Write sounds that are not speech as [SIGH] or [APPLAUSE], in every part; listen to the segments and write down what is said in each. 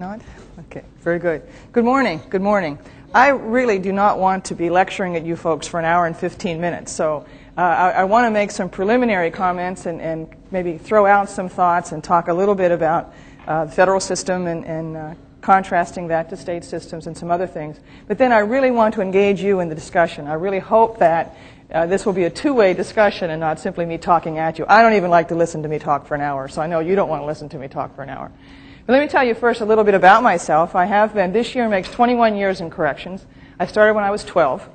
On? Okay, very good. Good morning. Good morning. I really do not want to be lecturing at you folks for an hour and 15 minutes, so uh, I, I want to make some preliminary comments and, and, maybe throw out some thoughts and talk a little bit about uh, the federal system and, and uh, contrasting that to state systems and some other things. But then I really want to engage you in the discussion. I really hope that uh, this will be a two-way discussion and not simply me talking at you. I don't even like to listen to me talk for an hour, so I know you don't want to listen to me talk for an hour. But let me tell you first a little bit about myself. I have been, this year makes 21 years in corrections. I started when I was 12.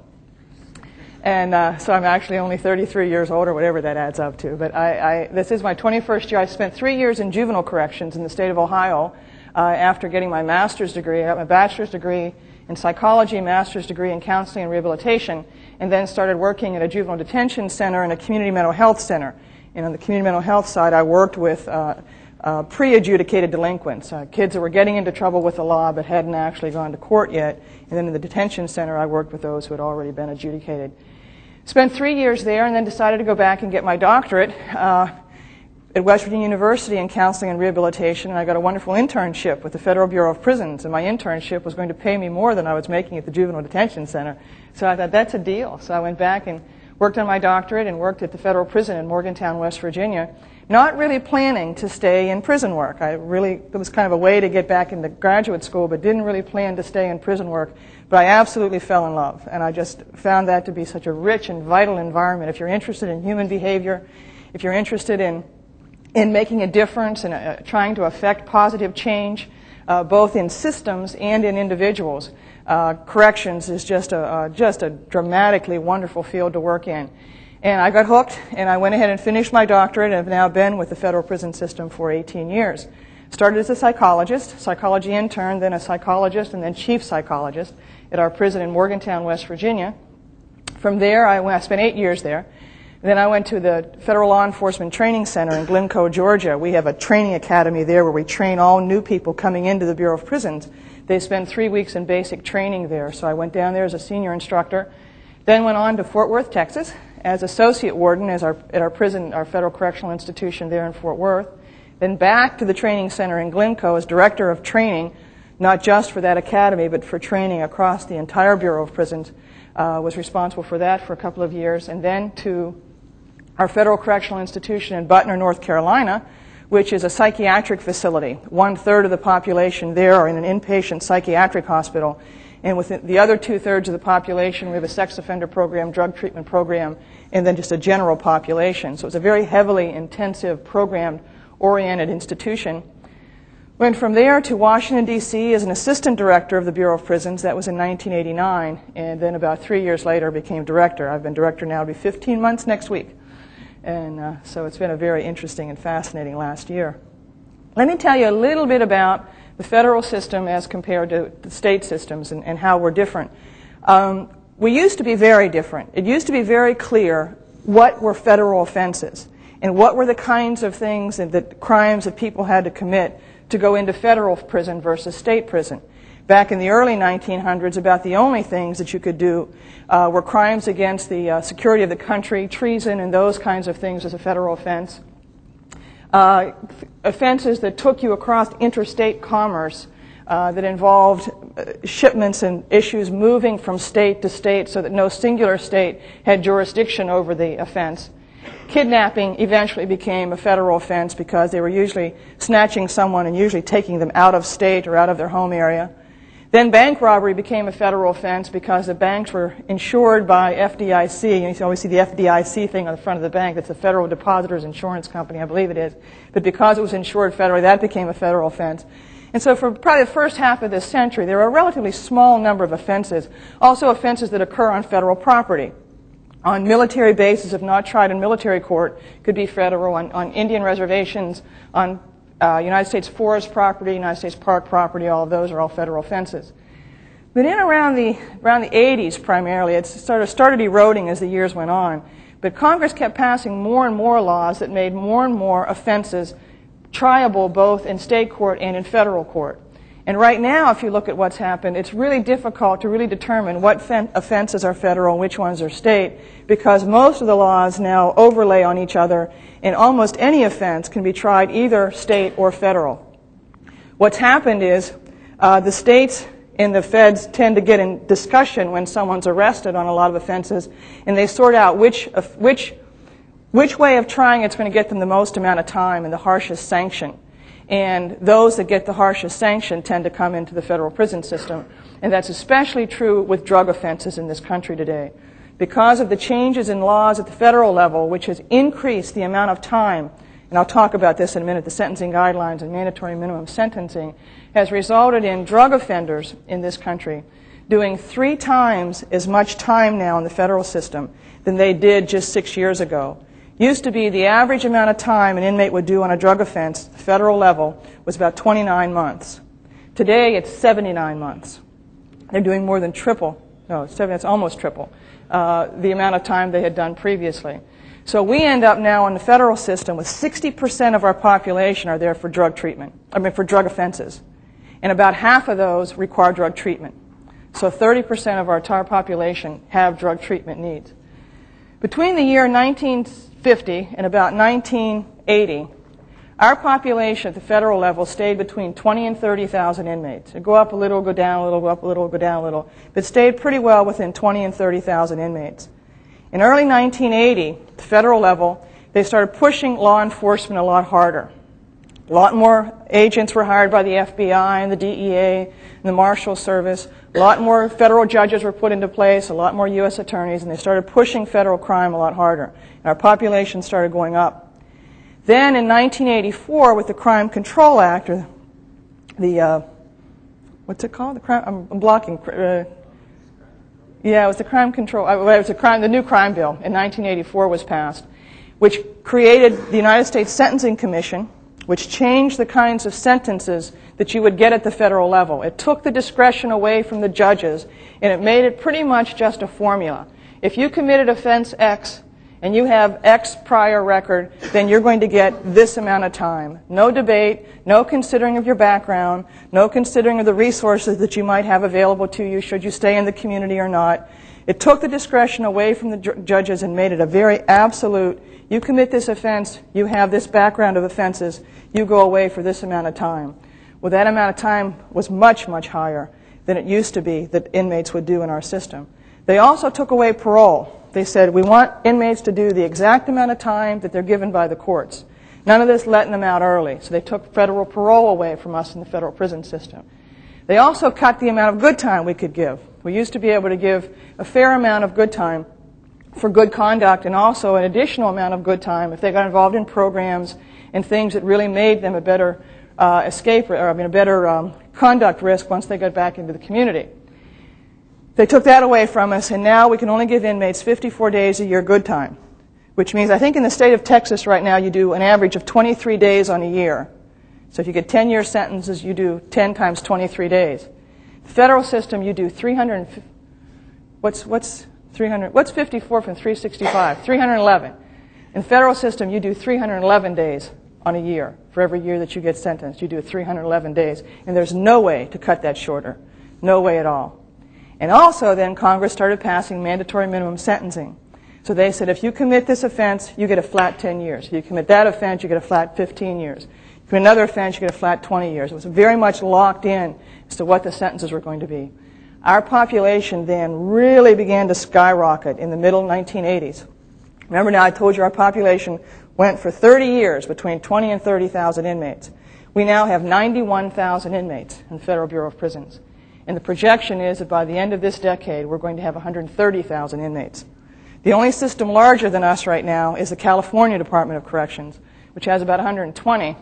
And uh, so I'm actually only 33 years old, or whatever that adds up to. But I, I, this is my 21st year. I spent three years in juvenile corrections in the state of Ohio uh, after getting my master's degree. I got my bachelor's degree in psychology, master's degree in counseling and rehabilitation, and then started working at a juvenile detention center and a community mental health center. And on the community mental health side, I worked with uh, uh, pre-adjudicated delinquents, uh, kids that were getting into trouble with the law but hadn't actually gone to court yet. And then in the detention center, I worked with those who had already been adjudicated. Spent three years there and then decided to go back and get my doctorate uh, at West Virginia University in counseling and rehabilitation. And I got a wonderful internship with the Federal Bureau of Prisons. And my internship was going to pay me more than I was making at the Juvenile Detention Center. So I thought, that's a deal. So I went back and worked on my doctorate and worked at the federal prison in Morgantown, West Virginia not really planning to stay in prison work. I really, it was kind of a way to get back into graduate school, but didn't really plan to stay in prison work. But I absolutely fell in love, and I just found that to be such a rich and vital environment. If you're interested in human behavior, if you're interested in, in making a difference and uh, trying to affect positive change, uh, both in systems and in individuals, uh, corrections is just a, uh, just a dramatically wonderful field to work in. And I got hooked, and I went ahead and finished my doctorate, and have now been with the federal prison system for 18 years. Started as a psychologist, psychology intern, then a psychologist, and then chief psychologist at our prison in Morgantown, West Virginia. From there, I, went, I spent eight years there. Then I went to the Federal Law Enforcement Training Center in Glynco, Georgia. We have a training academy there where we train all new people coming into the Bureau of Prisons. They spend three weeks in basic training there. So I went down there as a senior instructor. Then went on to Fort Worth, Texas, as associate warden as our, at our prison, our federal correctional institution there in Fort Worth. Then back to the training center in Glynco as director of training, not just for that academy, but for training across the entire Bureau of Prisons. Uh, was responsible for that for a couple of years. And then to our federal correctional institution in Butner, North Carolina, which is a psychiatric facility. One third of the population there are in an inpatient psychiatric hospital. And with the other two thirds of the population, we have a sex offender program, drug treatment program, and then just a general population. So it's a very heavily intensive, program oriented institution. Went from there to Washington, D.C. as an assistant director of the Bureau of Prisons. That was in 1989. And then about three years later, became director. I've been director now, it'll be 15 months next week. And uh, so it's been a very interesting and fascinating last year. Let me tell you a little bit about the federal system as compared to the state systems and, and how we're different. Um, we used to be very different. It used to be very clear what were federal offenses and what were the kinds of things and the crimes that people had to commit to go into federal prison versus state prison. Back in the early 1900s, about the only things that you could do uh, were crimes against the uh, security of the country, treason, and those kinds of things as a federal offense uh, offenses that took you across interstate commerce uh, that involved uh, shipments and issues moving from state to state so that no singular state had jurisdiction over the offense. Kidnapping eventually became a federal offense because they were usually snatching someone and usually taking them out of state or out of their home area. Then bank robbery became a federal offense because the banks were insured by FDIC. You always see the FDIC thing on the front of the bank. That's the Federal Depositors Insurance Company, I believe it is. But because it was insured federally, that became a federal offense. And so for probably the first half of this century, there are a relatively small number of offenses, also offenses that occur on federal property. On military bases, if not tried in military court, could be federal, on, on Indian reservations, on uh, United States forest property, United States park property, all of those are all federal offenses. But in around the, around the 80s primarily, it sort of started eroding as the years went on. But Congress kept passing more and more laws that made more and more offenses triable both in state court and in federal court. And right now, if you look at what's happened, it's really difficult to really determine what offenses are federal and which ones are state because most of the laws now overlay on each other and almost any offense can be tried either state or federal. What's happened is Uh, the states and the feds tend to get in discussion when someone's arrested on a lot of offenses, and they sort out which, which, which way of trying it's going to get them the most amount of time and the harshest sanction. And those that get the harshest sanction tend to come into the federal prison system. And that's especially true with drug offenses in this country today. Because of the changes in laws at the federal level, which has increased the amount of time, and I'll talk about this in a minute, the sentencing guidelines and mandatory minimum sentencing, has resulted in drug offenders in this country doing three times as much time now in the federal system than they did just six years ago. Used to be the average amount of time an inmate would do on a drug offense, the federal level, was about 29 months. Today it's 79 months. They're doing more than triple, no, it's almost triple, uh, the amount of time they had done previously. So we end up now in the federal system with 60% of our population are there for drug treatment, I mean for drug offenses and about half of those require drug treatment. So 30% of our entire population have drug treatment needs. Between the year 1950 and about 1980, our population at the federal level stayed between 20 and 30,000 inmates. It'd go up a little, go down a little, go up a little, go down a little, but stayed pretty well within 20 and 30,000 inmates. In early 1980, the federal level, they started pushing law enforcement a lot harder. A lot more agents were hired by the FBI and the DEA and the Marshal Service. A lot more federal judges were put into place, a lot more U.S. attorneys, and they started pushing federal crime a lot harder. And our population started going up. Then in 1984, with the Crime Control Act, or the, uh, what's it called? The crime, I'm, I'm blocking. Uh, yeah, it was the crime control, uh, it was the crime, the new crime bill in 1984 was passed, which created the United States Sentencing Commission, which changed the kinds of sentences that you would get at the federal level. It took the discretion away from the judges, and it made it pretty much just a formula. If you committed offense X and you have X prior record, then you're going to get this amount of time. No debate, no considering of your background, no considering of the resources that you might have available to you should you stay in the community or not. It took the discretion away from the judges and made it a very absolute you commit this offense, you have this background of offenses, you go away for this amount of time. Well, that amount of time was much, much higher than it used to be that inmates would do in our system. They also took away parole. They said, we want inmates to do the exact amount of time that they're given by the courts. None of this letting them out early. So they took federal parole away from us in the federal prison system. They also cut the amount of good time we could give. We used to be able to give a fair amount of good time for good conduct and also an additional amount of good time if they got involved in programs and things that really made them a better uh, escape, or I mean, a better um, conduct risk once they got back into the community. They took that away from us, and now we can only give inmates 54 days a year good time, which means I think in the state of Texas right now you do an average of 23 days on a year. So if you get 10 year sentences, you do 10 times 23 days. The federal system, you do 300. What's what's 300. What's 54 from 365? 311. In federal system, you do 311 days on a year. For every year that you get sentenced, you do 311 days. And there's no way to cut that shorter. No way at all. And also, then Congress started passing mandatory minimum sentencing. So they said if you commit this offense, you get a flat 10 years. If you commit that offense, you get a flat 15 years. If you commit another offense, you get a flat 20 years. It was very much locked in as to what the sentences were going to be. Our population then really began to skyrocket in the middle 1980s. Remember now, I told you our population went for 30 years between 20 and 30,000 inmates. We now have 91,000 inmates in the Federal Bureau of Prisons. And the projection is that by the end of this decade, we're going to have 130,000 inmates. The only system larger than us right now is the California Department of Corrections, which has about 120.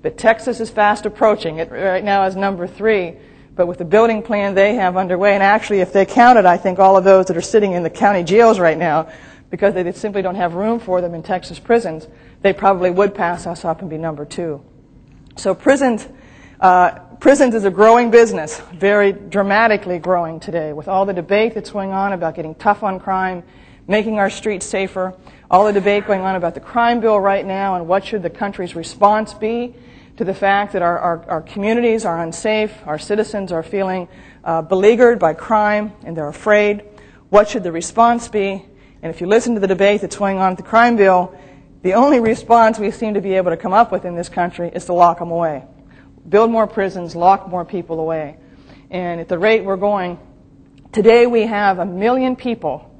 But Texas is fast approaching. It right now is number three but with the building plan they have underway, and actually, if they counted, I think all of those that are sitting in the county jails right now, because they simply don't have room for them in Texas prisons, they probably would pass us up and be number two. So prisons, uh, prisons is a growing business, very dramatically growing today, with all the debate that's going on about getting tough on crime, making our streets safer, all the debate going on about the crime bill right now and what should the country's response be to the fact that our, our, our communities are unsafe, our citizens are feeling uh, beleaguered by crime, and they're afraid. What should the response be? And if you listen to the debate that's going on at the crime bill, the only response we seem to be able to come up with in this country is to lock them away. build more prisons, lock more people away. And at the rate we're going, today we have a million people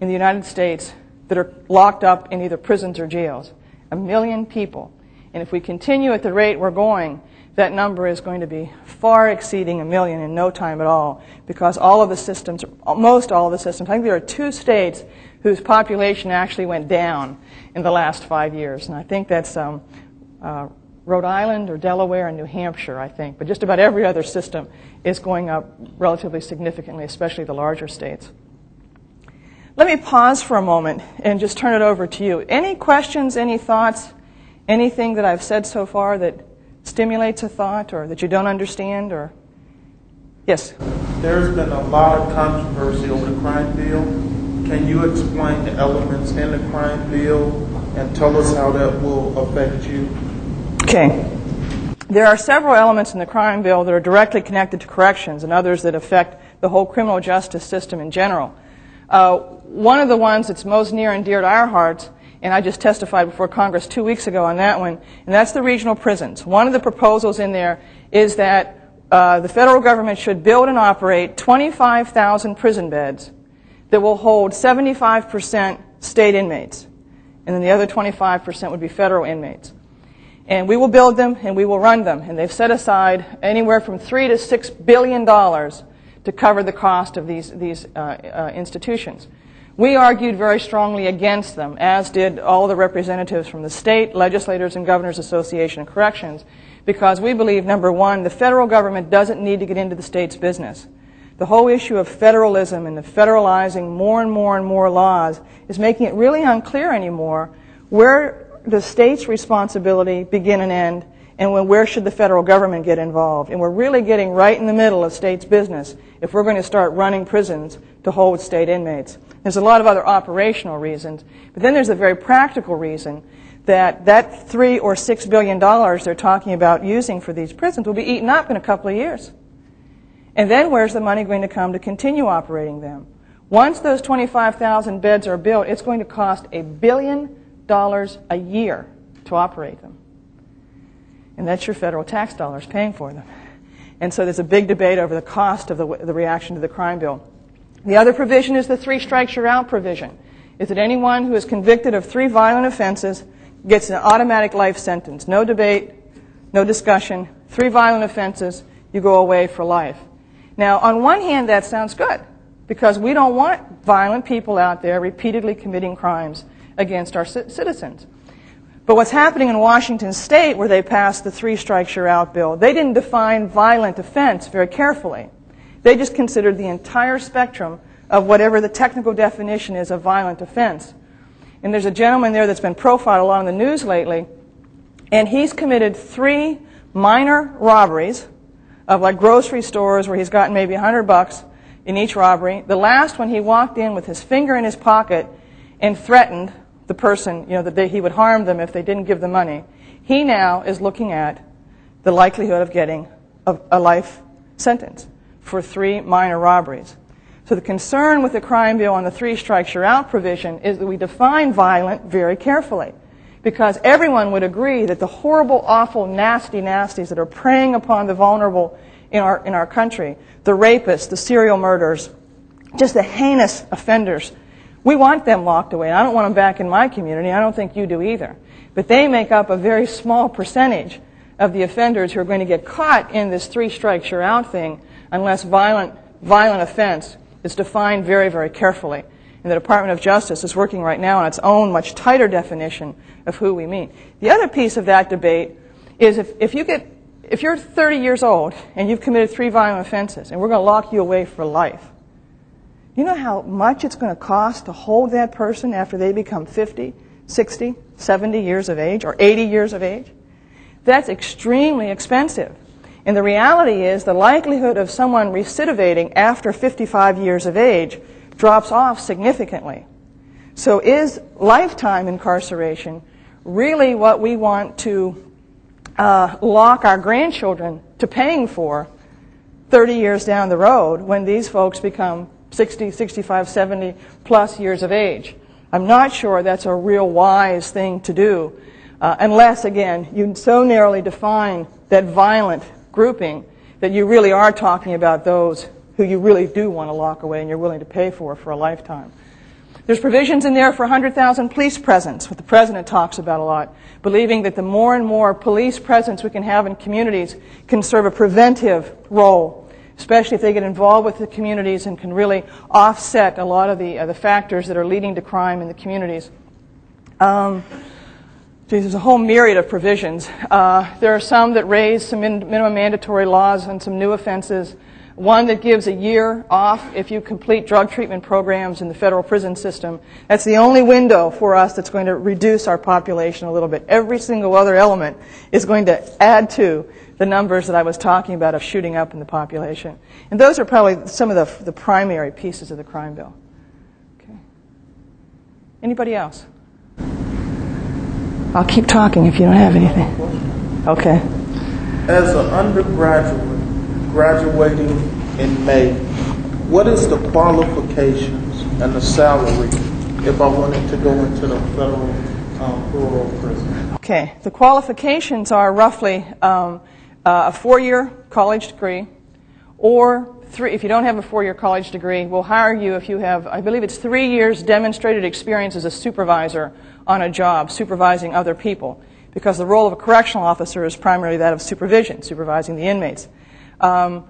in the United States that are locked up in either prisons or jails. A million people. And if we continue at the rate we're going, that number is going to be far exceeding a million in no time at all because all of the systems, most all of the systems, I think there are two states whose population actually went down in the last five years. And I think that's um, uh, Rhode Island or Delaware and New Hampshire, I think. But just about every other system is going up relatively significantly, especially the larger states. Let me pause for a moment and just turn it over to you. Any questions, any thoughts, anything that I've said so far that stimulates a thought or that you don't understand or yes? There's been a lot of controversy over the crime bill. Can you explain the elements in the crime bill and tell us how that will affect you? Okay. There are several elements in the crime bill that are directly connected to corrections and others that affect the whole criminal justice system in general. Uh, one of the ones that's most near and dear to our hearts and I just testified before Congress two weeks ago on that one, and that's the regional prisons. One of the proposals in there is that uh, the federal government should build and operate 25,000 prison beds that will hold 75% state inmates, and then the other 25% would be federal inmates. And we will build them and we will run them, and they've set aside anywhere from three to six billion dollars to cover the cost of these, these uh, uh, institutions. We argued very strongly against them, as did all the representatives from the state, legislators, and governors association of corrections, because we believe, number one, the federal government doesn't need to get into the state's business. The whole issue of federalism and the federalizing more and more and more laws is making it really unclear anymore where the state's responsibility begin and end and where should the federal government get involved. And we're really getting right in the middle of state's business if we're going to start running prisons to hold state inmates. There's a lot of other operational reasons, but then there's a very practical reason that that three or six billion dollars they're talking about using for these prisons will be eaten up in a couple of years. And then where's the money going to come to continue operating them? Once those 25,000 beds are built, it's going to cost a billion dollars a year to operate them. And that's your federal tax dollars paying for them. And so there's a big debate over the cost of the, the reaction to the crime bill. The other provision is the three strikes you're out provision. Is that anyone who is convicted of three violent offenses gets an automatic life sentence. No debate, no discussion. Three violent offenses, you go away for life. Now, on one hand, that sounds good because we don't want violent people out there repeatedly committing crimes against our citizens. But what's happening in Washington state, where they passed the three strikes you're out bill, they didn't define violent offense very carefully. They just considered the entire spectrum of whatever the technical definition is of violent offense. And there's a gentleman there that's been profiled a lot in the news lately, and he's committed three minor robberies of like grocery stores where he's gotten maybe 100 bucks in each robbery. The last one, he walked in with his finger in his pocket and threatened the person, you know, that they, he would harm them if they didn't give the money. He now is looking at the likelihood of getting a, a life sentence for three minor robberies. So the concern with the crime bill on the three strikes you're out provision is that we define violent very carefully. Because everyone would agree that the horrible, awful, nasty nasties that are preying upon the vulnerable in our, in our country, the rapists, the serial murderers, just the heinous offenders, we want them locked away. I don't want them back in my community. I don't think you do either. But they make up a very small percentage of the offenders who are going to get caught in this three strikes you're out thing unless violent, violent offense is defined very, very carefully. And the Department of Justice is working right now on its own much tighter definition of who we mean. The other piece of that debate is if, if you get if you're 30 years old and you've committed three violent offenses and we're going to lock you away for life, you know how much it's going to cost to hold that person after they become 50, 60, 70 years of age or 80 years of age? That's extremely expensive. And the reality is the likelihood of someone recidivating after 55 years of age drops off significantly. So is lifetime incarceration really what we want to uh, lock our grandchildren to paying for 30 years down the road when these folks become 60, 65, 70 plus years of age? I'm not sure that's a real wise thing to do uh, unless, again, you so narrowly define that violent grouping that you really are talking about those who you really do want to lock away and you're willing to pay for for a lifetime. There's provisions in there for 100,000 police presence, what the president talks about a lot, believing that the more and more police presence we can have in communities can serve a preventive role, especially if they get involved with the communities and can really offset a lot of the, uh, the factors that are leading to crime in the communities. Um, there's a whole myriad of provisions. Uh, there are some that raise some min- minimum mandatory laws and some new offenses one that gives a year off if you complete drug treatment programs in the federal prison system. That's the only window for us that's going to reduce our population a little bit. Every single other element is going to add to the numbers that I was talking about of shooting up in the population. And those are probably some of the, the primary pieces of the crime bill. Okay. Anybody else? I'll keep talking if you don't have anything. Okay. As an undergraduate, graduating in May, what is the qualifications and the salary if I wanted to go into the federal um, bureau prison? Okay, the qualifications are roughly um, uh, a four-year college degree, or three. If you don't have a four-year college degree, we'll hire you if you have, I believe it's three years demonstrated experience as a supervisor on a job, supervising other people, because the role of a correctional officer is primarily that of supervision, supervising the inmates. Um,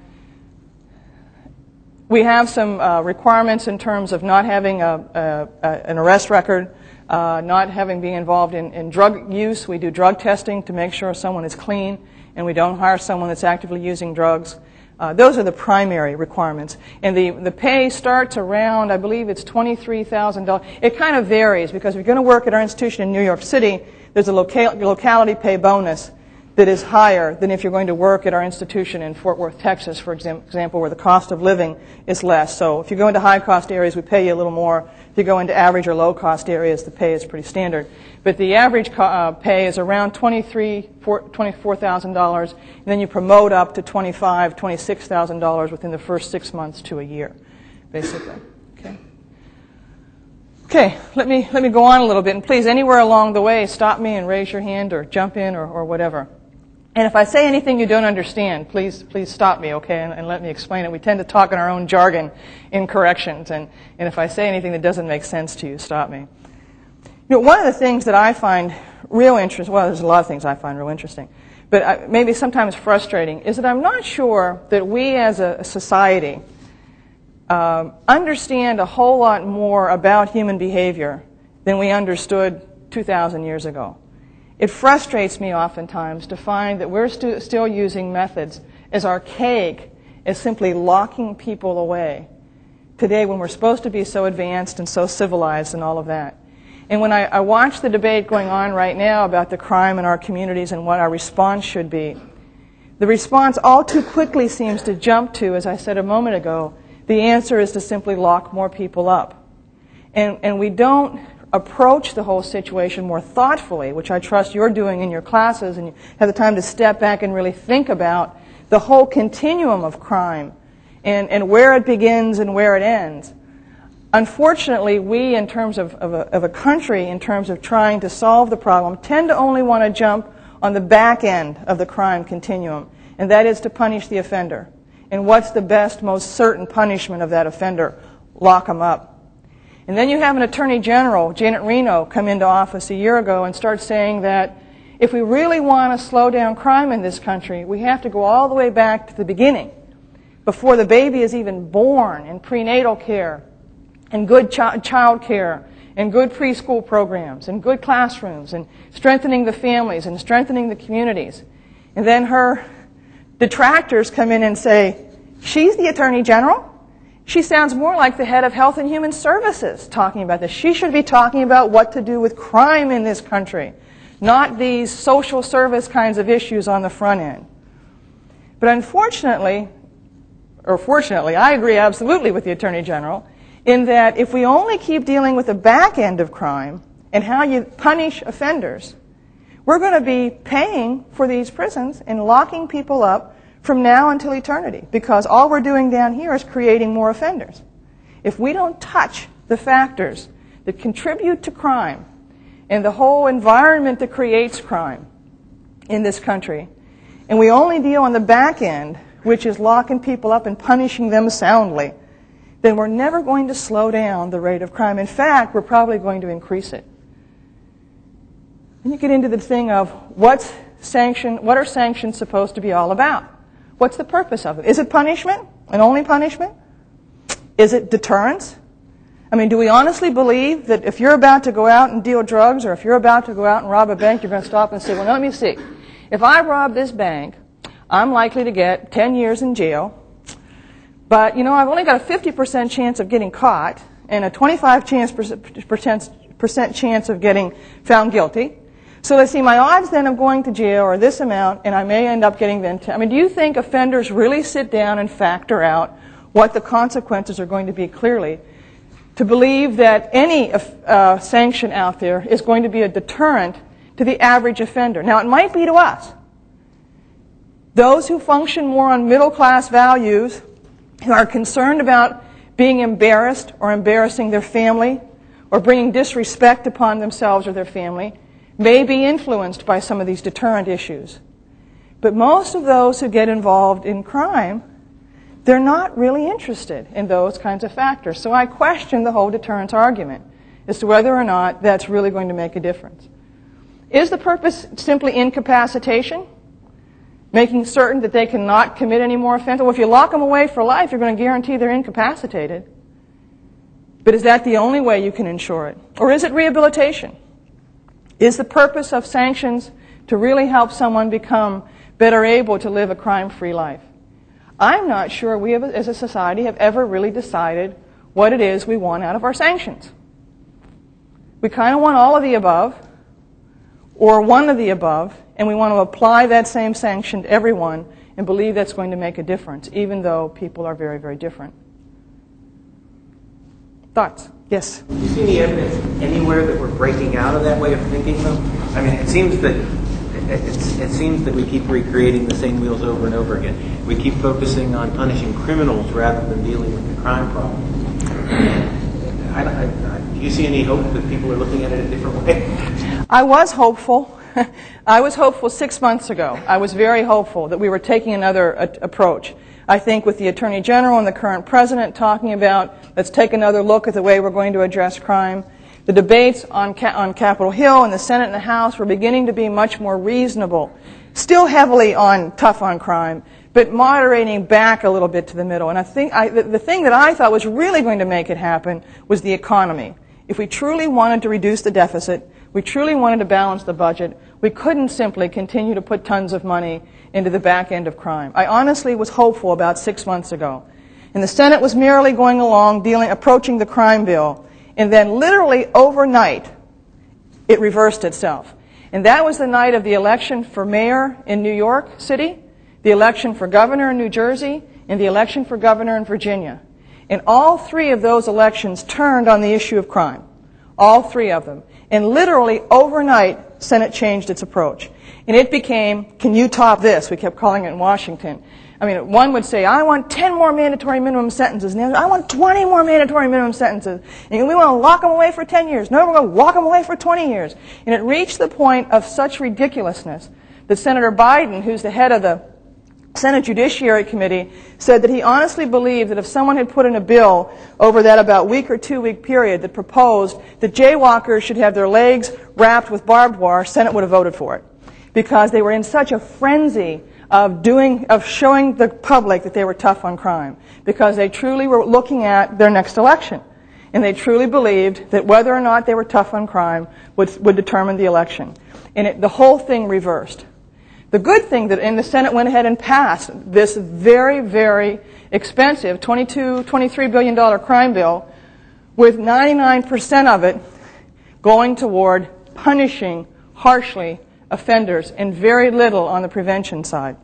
we have some uh, requirements in terms of not having a, a, a, an arrest record, uh, not having been involved in, in, drug use. We do drug testing to make sure someone is clean, and we don't hire someone that's actively using drugs. Uh, those are the primary requirements. And the, the pay starts around, I believe it's $23,000. It kind of varies because if you're going to work at our institution in New York City, there's a local, locality pay bonus that is higher than if you're going to work at our institution in Fort Worth, Texas, for example, where the cost of living is less. So if you go into high cost areas, we pay you a little more. If you go into average or low cost areas, the pay is pretty standard. But the average uh, pay is around $23,000, $24,000, and then you promote up to $25,000, $26,000 within the first six months to a year, basically. Okay. Okay, let me, let me go on a little bit, and please, anywhere along the way, stop me and raise your hand or jump in or, or whatever. And if I say anything you don't understand, please, please stop me, okay, and, and, let me explain it. We tend to talk in our own jargon in corrections, and, and if I say anything that doesn't make sense to you, stop me. You know, one of the things that I find real interesting, well, there's a lot of things I find real interesting, but I, maybe sometimes frustrating, is that I'm not sure that we as a society um, understand a whole lot more about human behavior than we understood 2,000 years ago. It frustrates me oftentimes to find that we're stu- still using methods as archaic as simply locking people away today when we're supposed to be so advanced and so civilized and all of that. And when I, I watch the debate going on right now about the crime in our communities and what our response should be, the response all too quickly seems to jump to, as I said a moment ago, the answer is to simply lock more people up. And, and we don't approach the whole situation more thoughtfully, which I trust you're doing in your classes, and you have the time to step back and really think about the whole continuum of crime and, and where it begins and where it ends. Unfortunately, we, in terms of, of, a, of a country, in terms of trying to solve the problem, tend to only want to jump on the back end of the crime continuum, and that is to punish the offender. And what's the best, most certain punishment of that offender? Lock them up. And then you have an Attorney General, Janet Reno, come into office a year ago and start saying that if we really want to slow down crime in this country, we have to go all the way back to the beginning, before the baby is even born, in prenatal care, and good ch- child care, and good preschool programs, and good classrooms, and strengthening the families, and strengthening the communities. And then her detractors come in and say, She's the Attorney General? She sounds more like the head of Health and Human Services talking about this. She should be talking about what to do with crime in this country, not these social service kinds of issues on the front end. But unfortunately, or fortunately, I agree absolutely with the Attorney General in that if we only keep dealing with the back end of crime and how you punish offenders, we're going to be paying for these prisons and locking people up from now until eternity because all we're doing down here is creating more offenders. If we don't touch the factors that contribute to crime and the whole environment that creates crime in this country, and we only deal on the back end, which is locking people up and punishing them soundly, then we're never going to slow down the rate of crime. In fact, we're probably going to increase it. Then you get into the thing of what's sanction, what are sanctions supposed to be all about? What's the purpose of it? Is it punishment and only punishment? Is it deterrence? I mean, do we honestly believe that if you're about to go out and deal drugs or if you're about to go out and rob a bank, you're going to stop and say, well, let me see. If I rob this bank, I'm likely to get 10 years in jail. But, you know, I've only got a 50% chance of getting caught and a 25 chance percent chance of getting found guilty. So let's see, my odds then of going to jail are this amount, and I may end up getting then. I mean, do you think offenders really sit down and factor out what the consequences are going to be clearly? To believe that any uh, sanction out there is going to be a deterrent to the average offender. Now, it might be to us. Those who function more on middle class values, who are concerned about being embarrassed or embarrassing their family or bringing disrespect upon themselves or their family, may be influenced by some of these deterrent issues. But most of those who get involved in crime, they're not really interested in those kinds of factors. So I question the whole deterrence argument as to whether or not that's really going to make a difference. Is the purpose simply incapacitation? Making certain that they cannot commit any more offenses? Well, if you lock them away for life, you're going to guarantee they're incapacitated. But is that the only way you can ensure it? Or is it rehabilitation? Is the purpose of sanctions to really help someone become better able to live a crime free life? I'm not sure we as a society have ever really decided what it is we want out of our sanctions. We kind of want all of the above, or one of the above, and we want to apply that same sanction to everyone and believe that's going to make a difference, even though people are very, very different. Thoughts? Yes. Do you see any evidence anywhere that we're breaking out of that way of thinking, though? I mean, it seems that it seems that we keep recreating the same wheels over and over again. We keep focusing on punishing criminals rather than dealing with the crime problem. I, I, I, do you see any hope that people are looking at it a different way? I was hopeful. [LAUGHS] I was hopeful six months ago. I was very hopeful that we were taking another a- approach. I think with the Attorney General and the current President talking about let's take another look at the way we're going to address crime, the debates on, Ca- on Capitol Hill and the Senate and the House were beginning to be much more reasonable. Still heavily on tough on crime, but moderating back a little bit to the middle. And I think I, the, the thing that I thought was really going to make it happen was the economy. If we truly wanted to reduce the deficit, we truly wanted to balance the budget, we couldn't simply continue to put tons of money into the back end of crime. I honestly was hopeful about six months ago. And the Senate was merely going along, dealing, approaching the crime bill. And then literally overnight, it reversed itself. And that was the night of the election for mayor in New York City, the election for governor in New Jersey, and the election for governor in Virginia. And all three of those elections turned on the issue of crime. All three of them. And literally overnight, Senate changed its approach. And it became, can you top this? We kept calling it in Washington. I mean, one would say, I want 10 more mandatory minimum sentences. And the other, I want 20 more mandatory minimum sentences. And we want to lock them away for 10 years. No, we're going to lock them away for 20 years. And it reached the point of such ridiculousness that Senator Biden, who's the head of the Senate Judiciary Committee, said that he honestly believed that if someone had put in a bill over that about week or two week period that proposed that jaywalkers should have their legs wrapped with barbed wire, Senate would have voted for it because they were in such a frenzy of doing, of showing the public that they were tough on crime because they truly were looking at their next election. And they truly believed that whether or not they were tough on crime would, would determine the election. And it, the whole thing reversed. The good thing that in the Senate went ahead and passed this very, very expensive 22, 23 billion dollar crime bill with 99% of it going toward punishing harshly offenders and very little on the prevention side.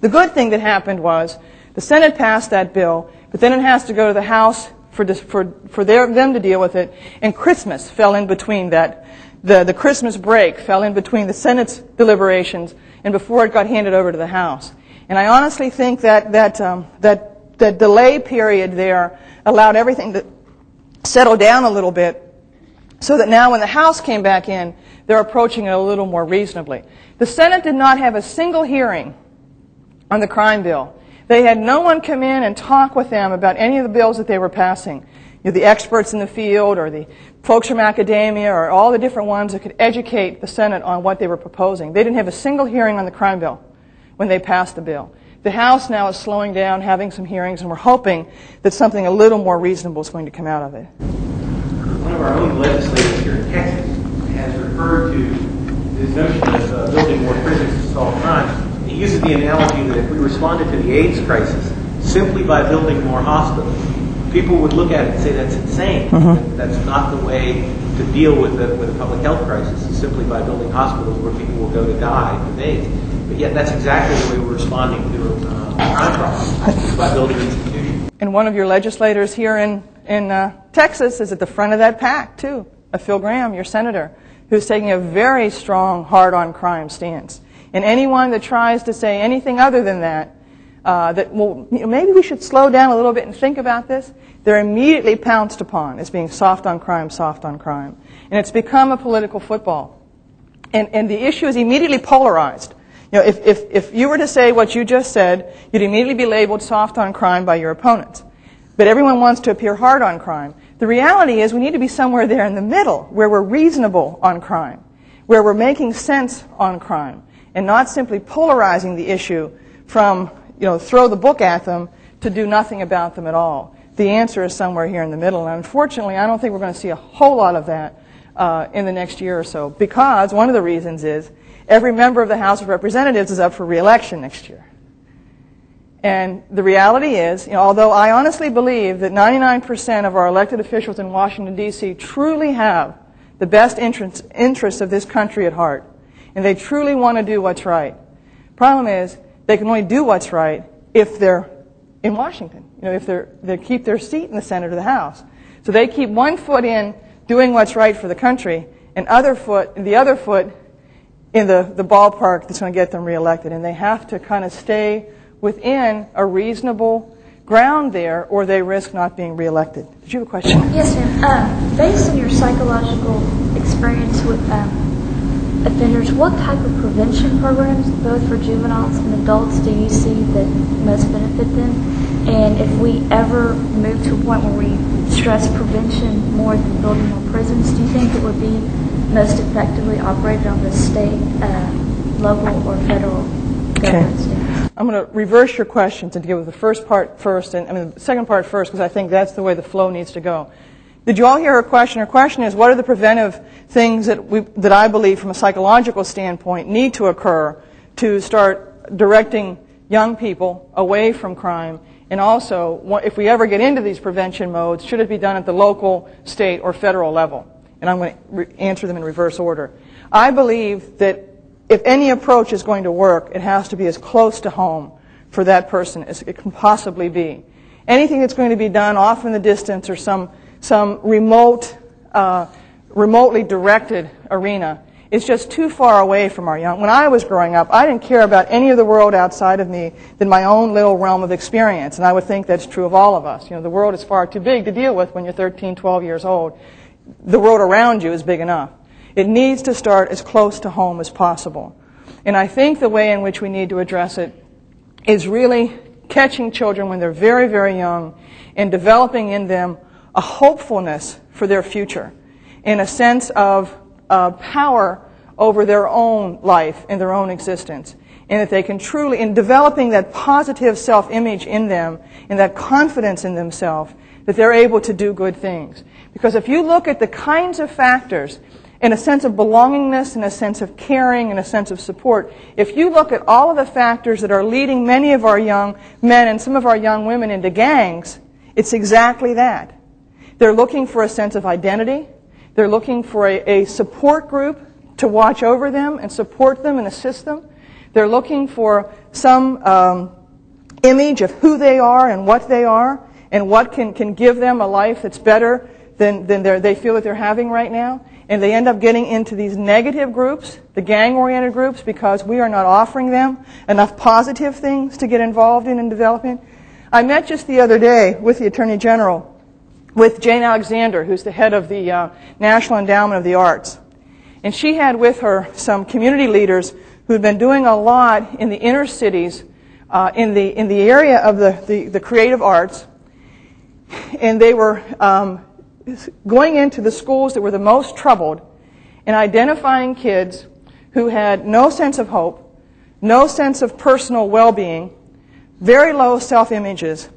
The good thing that happened was the Senate passed that bill, but then it has to go to the House for, for, for their, them to deal with it, and Christmas fell in between that. The, the Christmas break fell in between the Senate's deliberations and before it got handed over to the House. And I honestly think that that, um, that, that delay period there allowed everything to settle down a little bit So that now when the House came back in, they're approaching it a little more reasonably. The Senate did not have a single hearing on the crime bill. They had no one come in and talk with them about any of the bills that they were passing. You know, the experts in the field or the folks from academia or all the different ones that could educate the Senate on what they were proposing. They didn't have a single hearing on the crime bill when they passed the bill. The House now is slowing down, having some hearings, and we're hoping that something a little more reasonable is going to come out of it. One of our own legislators here in Texas has referred to this notion of uh, building more prisons to solve crime. He uses the analogy that if we responded to the AIDS crisis simply by building more hospitals, people would look at it and say that's insane. Mm-hmm. That- That's not the way to deal with the, with a public health crisis, is simply by building hospitals where people will go to die with AIDS. But yet that's exactly the way we're responding to uh, crime problems, by building institutions. And one of your legislators here in, in uh, Texas is at the front of that pack, too. Uh, Phil Gramm, your senator, who's taking a very strong, hard on crime stance. And anyone that tries to say anything other than that, uh, that, well, maybe we should slow down a little bit and think about this, they're immediately pounced upon as being soft on crime, soft on crime. And it's become a political football. And, and the issue is immediately polarized. You know, if, if, if you were to say what you just said, you'd immediately be labeled soft on crime by your opponents. But everyone wants to appear hard on crime. The reality is we need to be somewhere there in the middle where we're reasonable on crime, where we're making sense on crime, and not simply polarizing the issue from, you know, throw the book at them to do nothing about them at all. The answer is somewhere here in the middle. And unfortunately, I don't think we're going to see a whole lot of that uh, in the next year or so because one of the reasons is every member of the House of Representatives is up for reelection next year. And the reality is, you know, although I honestly believe that 99% of our elected officials in Washington, D.C. truly have the best interests, interests of this country at heart, and they truly want to do what's right. Problem is, they can only do what's right if they're in Washington, you know, if they're, they keep their seat in the Senate or the House. So they keep one foot in doing what's right for the country, and other foot, the other foot in the, the ballpark that's going to get them reelected. And they have to kind of stay within a reasonable ground there, or they risk not being reelected. Did you have a question? Yes, ma'am. Uh, based on your psychological experience with um, offenders, what type of prevention programs, both for juveniles and adults, do you see that most benefit them? And if we ever move to a point where we stress prevention more than building more prisons, do you think it would be most effectively operated on the state, uh, local, or federal standpoint? I'm going to reverse your questions and deal with the first part first, and I mean the second part first, because I think that's the way the flow needs to go. Did you all hear her question? Her question is, what are the preventive things that we, that I believe, from a psychological standpoint, need to occur to start directing young people away from crime? And also, if we ever get into these prevention modes, should it be done at the local, state, or federal level? And I'm going to answer them in reverse order. I believe that if any approach is going to work, it has to be as close to home for that person as it can possibly be. Anything that's going to be done off in the distance or some, some remote, uh, remotely directed arena is just too far away from our young. When I was growing up, I didn't care about any of the world outside of me than my own little realm of experience. And I would think that's true of all of us. You know, the world is far too big to deal with when you're 13, 12 years old. The world around you is big enough. It needs to start as close to home as possible. And I think the way in which we need to address it is really catching children when they're very, very young and developing in them a hopefulness for their future and a sense of uh, power over their own life and their own existence. And that they can truly, in developing that positive self image in them and that confidence in themselves, that they're able to do good things. Because if you look at the kinds of factors and a sense of belongingness and a sense of caring and a sense of support. If you look at all of the factors that are leading many of our young men and some of our young women into gangs, it's exactly that. They're looking for a sense of identity. They're looking for a, a support group to watch over them and support them and assist them. They're looking for some um, image of who they are and what they are and what can, can give them a life that's better than, than they feel that they're having right now and they end up getting into these negative groups, the gang oriented groups, because we are not offering them enough positive things to get involved in and develop in. I met just the other day with the Attorney General with Jane Alexander, who's the head of the uh, National Endowment of the Arts. And she had with her some community leaders who'd been doing a lot in the inner cities, uh, in, the, in the area of the, the, the creative arts. And they were um, going into the schools that were the most troubled and identifying kids who had no sense of hope, no sense of personal well being, very low self images,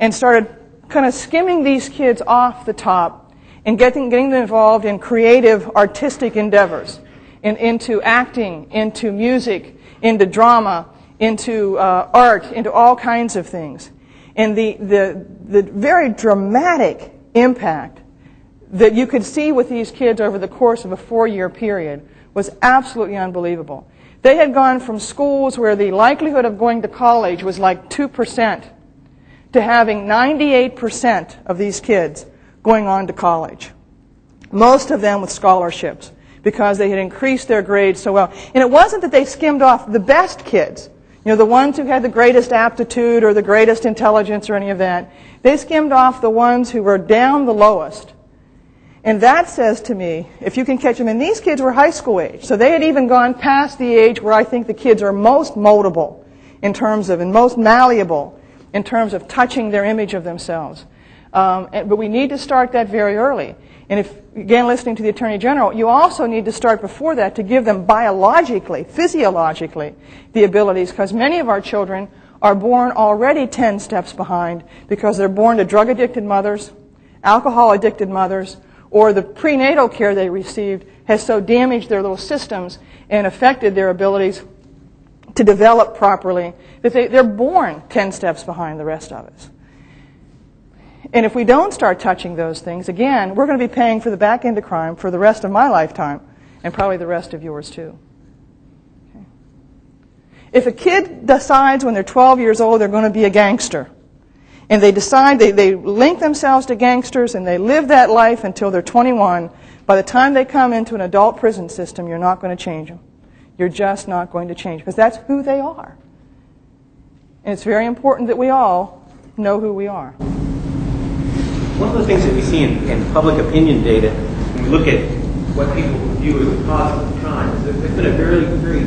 and started kind of skimming these kids off the top and getting, getting them involved in creative, artistic endeavors, in, into acting, into music, into drama, into uh, art, into all kinds of things. And the, the, the very dramatic impact that you could see with these kids over the course of a four year period was absolutely unbelievable. They had gone from schools where the likelihood of going to college was like 2% to having 98% of these kids going on to college. Most of them with scholarships because they had increased their grades so well. And it wasn't that they skimmed off the best kids, you know, the ones who had the greatest aptitude or the greatest intelligence or any of that. They skimmed off the ones who were down the lowest and that says to me, if you can catch them, and these kids were high school age, so they had even gone past the age where I think the kids are most moldable in terms of, and most malleable in terms of touching their image of themselves. Um, but we need to start that very early. And if, again, listening to the Attorney General, you also need to start before that to give them biologically, physiologically, the abilities, because many of our children are born already 10 steps behind because they're born to drug addicted mothers, alcohol addicted mothers, or the prenatal care they received has so damaged their little systems and affected their abilities to develop properly that they, they're born 10 steps behind the rest of us. And if we don't start touching those things, again, we're going to be paying for the back end of crime for the rest of my lifetime and probably the rest of yours too. If a kid decides when they're 12 years old they're going to be a gangster, and they decide, they, they link themselves to gangsters and they live that life until they're 21. By the time they come into an adult prison system, you're not going to change them. You're just not going to change because that's who they are. And it's very important that we all know who we are. One of the things that we see in, in public opinion data, when we look at what people view as a cause of crime, there's been a very, very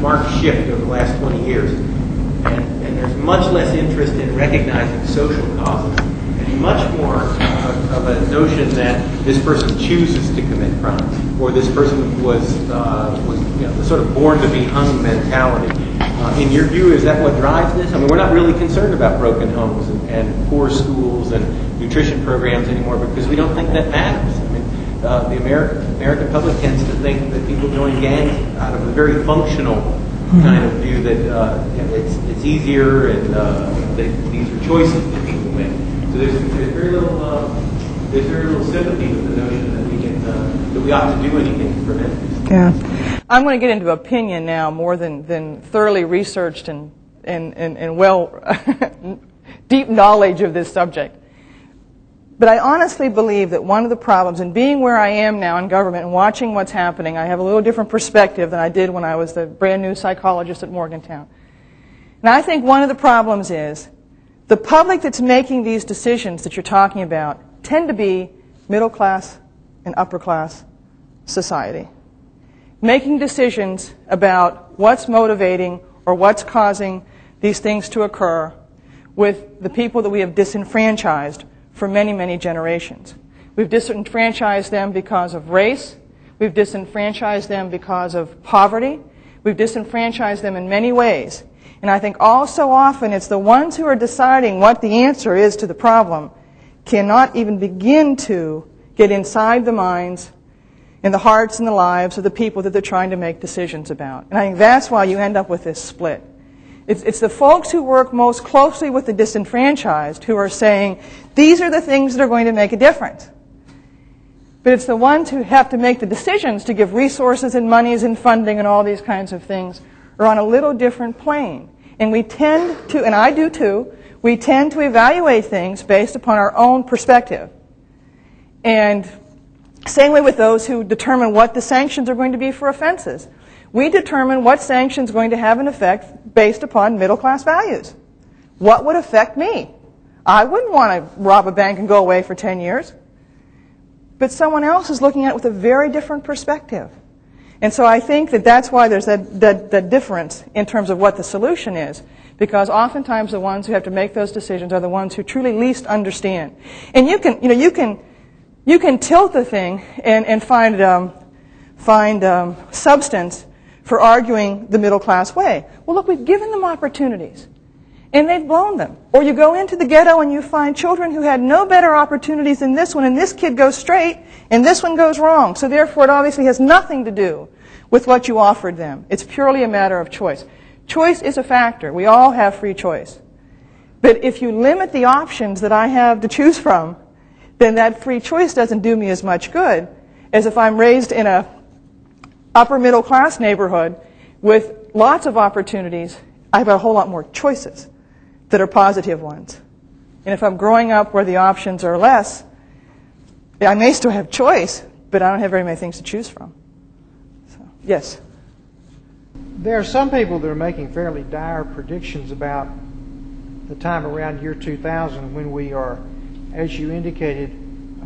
marked shift over the last 20 years. And much less interest in recognizing social causes and much more of a notion that this person chooses to commit crime or this person was, uh, was you know, sort of born to be hung mentality. Uh, in your view, is that what drives this? I mean, we're not really concerned about broken homes and, and poor schools and nutrition programs anymore because we don't think that matters. I mean, uh, the American public tends to think that people join gangs out of a very functional kind of view that uh, it's, it's easier and uh, that these are choices that people make. So there's, there's very little uh, there's very little sympathy with the notion that we can uh, that we ought to do anything to prevent this. Yeah, I'm going to get into opinion now more than than thoroughly researched and and and, and well [LAUGHS] deep knowledge of this subject. But I honestly believe that one of the problems, and being where I am now in government and watching what's happening, I have a little different perspective than I did when I was the brand new psychologist at Morgantown. And I think one of the problems is the public that's making these decisions that you're talking about tend to be middle class and upper class society. Making decisions about what's motivating or what's causing these things to occur with the people that we have disenfranchised for many, many generations. We've disenfranchised them because of race. We've disenfranchised them because of poverty. We've disenfranchised them in many ways. And I think all so often it's the ones who are deciding what the answer is to the problem cannot even begin to get inside the minds and the hearts and the lives of the people that they're trying to make decisions about. And I think that's why you end up with this split. It's, it's the folks who work most closely with the disenfranchised who are saying, these are the things that are going to make a difference. But it's the ones who have to make the decisions to give resources and monies and funding and all these kinds of things are on a little different plane. And we tend to, and I do too, we tend to evaluate things based upon our own perspective. And same way with those who determine what the sanctions are going to be for offenses. We determine what sanction is going to have an effect based upon middle class values. What would affect me? I wouldn't want to rob a bank and go away for 10 years. but someone else is looking at it with a very different perspective. And so I think that that's why there's that, that, that difference in terms of what the solution is. Because oftentimes the ones who have to make those decisions are the ones who truly least understand. And you can, you know, you can, you can tilt the thing and, and find, um, find um, substance for arguing the middle class way. Well, look, we've given them opportunities and they've blown them. Or you go into the ghetto and you find children who had no better opportunities than this one, and this kid goes straight, and this one goes wrong. So therefore, it obviously has nothing to do with what you offered them. It's purely a matter of choice. Choice is a factor. We all have free choice. But if you limit the options that I have to choose from, then that free choice doesn't do me as much good as if I'm raised in a upper middle class neighborhood with lots of opportunities. I have a whole lot more choices that are positive ones. And if I'm growing up where the options are less, I may still have choice, but I don't have very many things to choose from. So, yes. There are some people that are making fairly dire predictions about the time around year 2000 when we are, as you indicated,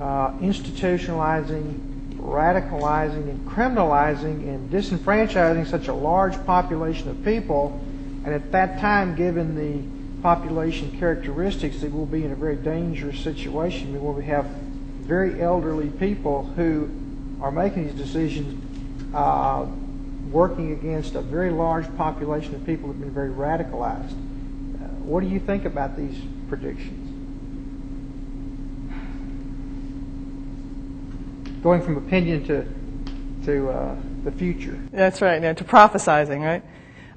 uh, institutionalizing, radicalizing, and criminalizing and disenfranchising such a large population of people. And at that time, given the population characteristics that we'll be in a very dangerous situation where we have very elderly people who are making these decisions uh, working against a very large population of people who have been very radicalized. Uh, what do you think about these predictions? Going from opinion to to uh, the future. That's right. Yeah, to prophesizing, right?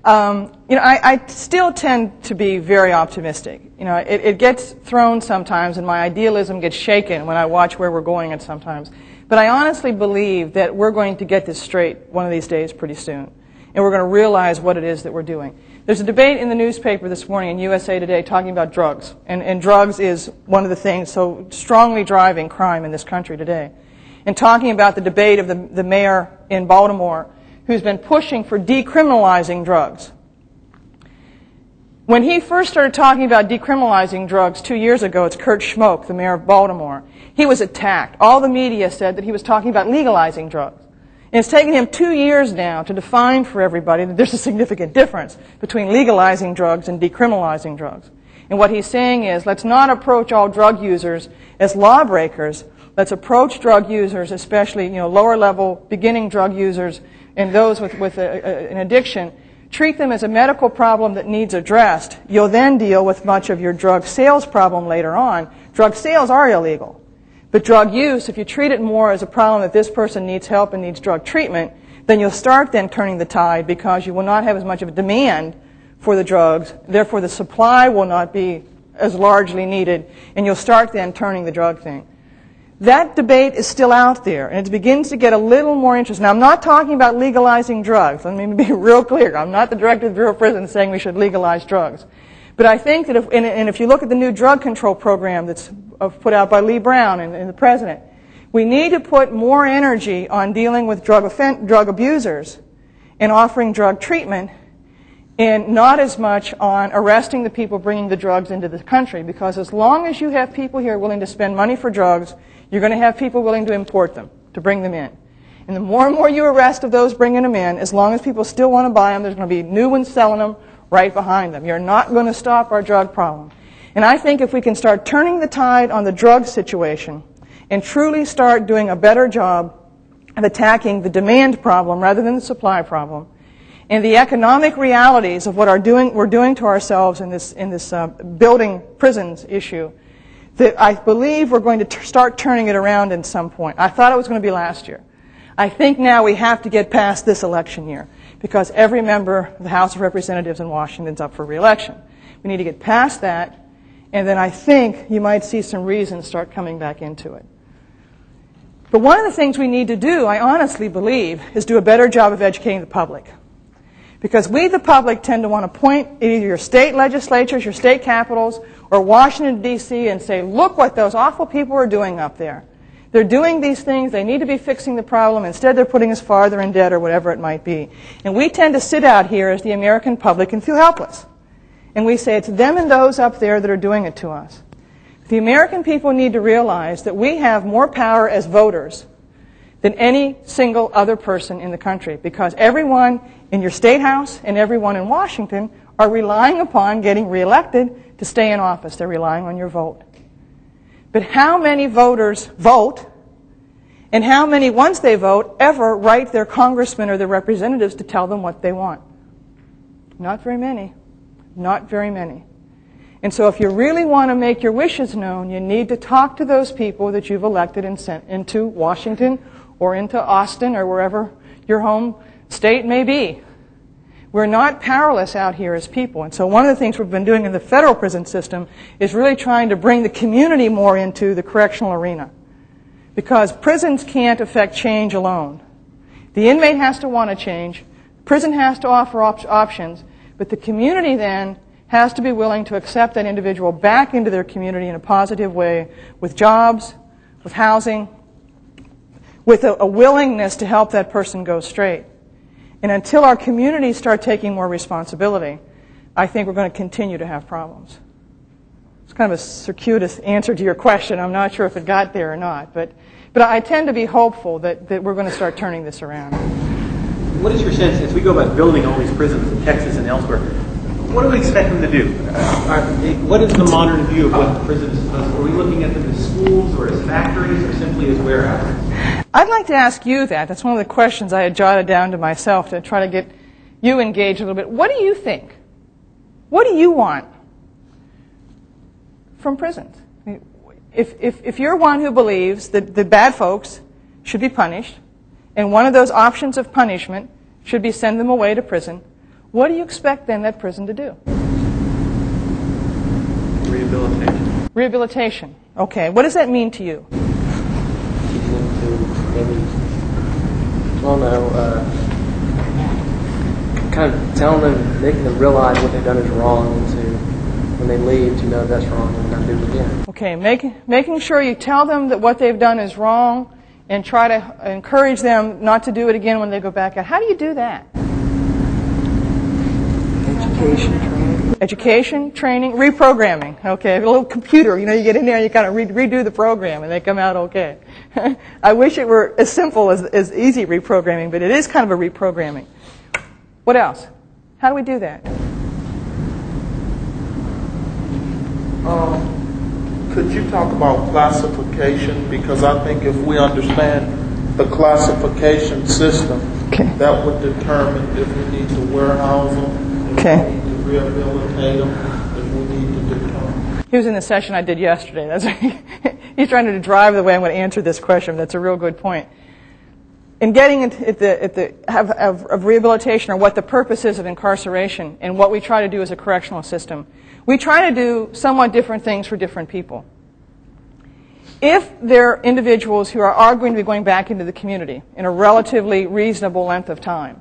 Um, you know, I, I, still tend to be very optimistic. You know, it, it, gets thrown sometimes, and my idealism gets shaken when I watch where we're going at sometimes. But I honestly believe that we're going to get this straight one of these days pretty soon, and we're going to realize what it is that we're doing. There's a debate in the newspaper this morning in USA Today talking about drugs, and, and drugs is one of the things so strongly driving crime in this country today, and talking about the debate of the, the mayor in Baltimore who's been pushing for decriminalizing drugs. When he first started talking about decriminalizing drugs two years ago, it's Kurt Schmoke, the mayor of Baltimore, he was attacked. All the media said that he was talking about legalizing drugs. And it's taken him two years now to define for everybody that there's a significant difference between legalizing drugs and decriminalizing drugs. And what he's saying is, let's not approach all drug users as lawbreakers. Let's approach drug users, especially you know lower level beginning drug users, and those with, with a, a, an addiction, treat them as a medical problem that needs addressed. You'll then deal with much of your drug sales problem later on. Drug sales are illegal. But drug use, if you treat it more as a problem that this person needs help and needs drug treatment, then you'll start then turning the tide because you will not have as much of a demand for the drugs. Therefore, the supply will not be as largely needed, and you'll start then turning the drug thing. That debate is still out there, and it begins to get a little more interesting. Now, I'm not talking about legalizing drugs. Let me be [LAUGHS] real clear. I'm not the director of the Bureau of Prisons saying we should legalize drugs. But I think that if, and, and if you look at the new drug control program that's uh, put out by Lee Brown and, and the president, we need to put more energy on dealing with drug, drug abusers and offering drug treatment and not as much on arresting the people bringing the drugs into the country because as long as you have people here willing to spend money for drugs, you're going to have people willing to import them, to bring them in. And the more and more you arrest of those bringing them in, as long as people still want to buy them, there's going to be new ones selling them right behind them. You're not going to stop our drug problem. And I think if we can start turning the tide on the drug situation and truly start doing a better job of attacking the demand problem rather than the supply problem, and the economic realities of what doing, we're doing to ourselves in this, in this uh, building prisons issue, that I believe we're going to start turning it around at some point. I thought it was going to be last year. I think now we have to get past this election year because every member of the House of Representatives in Washington is up for reelection. We need to get past that, and then I think you might see some reasons start coming back into it. But one of the things we need to do, I honestly believe, is do a better job of educating the public. Because we, the public, tend to want to point either your state legislatures, your state capitals, or Washington, D.C., and say, look what those awful people are doing up there. They're doing these things. They need to be fixing the problem. Instead, they're putting us farther in debt or whatever it might be. And we tend to sit out here as the American public and feel helpless. And we say it's them and those up there that are doing it to us. The American people need to realize that we have more power as voters than any single other person in the country because everyone in your state house and everyone in Washington are relying upon getting reelected to stay in office. They're relying on your vote. But how many voters vote and how many, once they vote, ever write their congressmen or their representatives to tell them what they want? Not very many. Not very many. And so if you really want to make your wishes known, you need to talk to those people that you've elected and sent into Washington or into Austin or wherever your home state may be. We're not powerless out here as people. And so one of the things we've been doing in the federal prison system is really trying to bring the community more into the correctional arena. Because prisons can't affect change alone. The inmate has to want to change. Prison has to offer op- options. But the community then has to be willing to accept that individual back into their community in a positive way with jobs, with housing, with a, a willingness to help that person go straight. And until our communities start taking more responsibility, I think we're going to continue to have problems. It's kind of a circuitous answer to your question. I'm not sure if it got there or not. But, but I tend to be hopeful that, that we're going to start turning this around. What is your sense, as we go about building all these prisons in Texas and elsewhere, what do we expect them to do? Uh, are, what is the modern view of what the prison is supposed to Are we looking at them as schools or as factories or simply as warehouses? I'd like to ask you that. That's one of the questions I had jotted down to myself to try to get you engaged a little bit. What do you think? What do you want from prisons? If, if, if you're one who believes that the bad folks should be punished, and one of those options of punishment should be send them away to prison, what do you expect then that prison to do? Rehabilitation. Rehabilitation. Okay. What does that mean to you? Teaching them to maybe, well, no, uh, kind of telling them, making them realize what they've done is wrong, and to when they leave, to know that's wrong and not do it again. Okay. Make, making sure you tell them that what they've done is wrong, and try to encourage them not to do it again when they go back out. How do you do that? Education training. Education, training, reprogramming. Okay, a little computer. You know, you get in there and you kind of re- redo the program, and they come out okay. [LAUGHS] I wish it were as simple as, as easy reprogramming, but it is kind of a reprogramming. What else? How do we do that? Um, could you talk about classification? Because I think if we understand the classification system, Okay. that would determine if we need to warehouse them, if Okay. we need to rehabilitate them, if we need to determine. He was in the session I did yesterday. That's [LAUGHS] he's trying to drive the way I'm going to answer this question. That's a real good point. In getting at the, at the of, of rehabilitation or what the purpose is of incarceration and what we try to do as a correctional system, we try to do somewhat different things for different people. If they're individuals who are, are going to be going back into the community in a relatively reasonable length of time,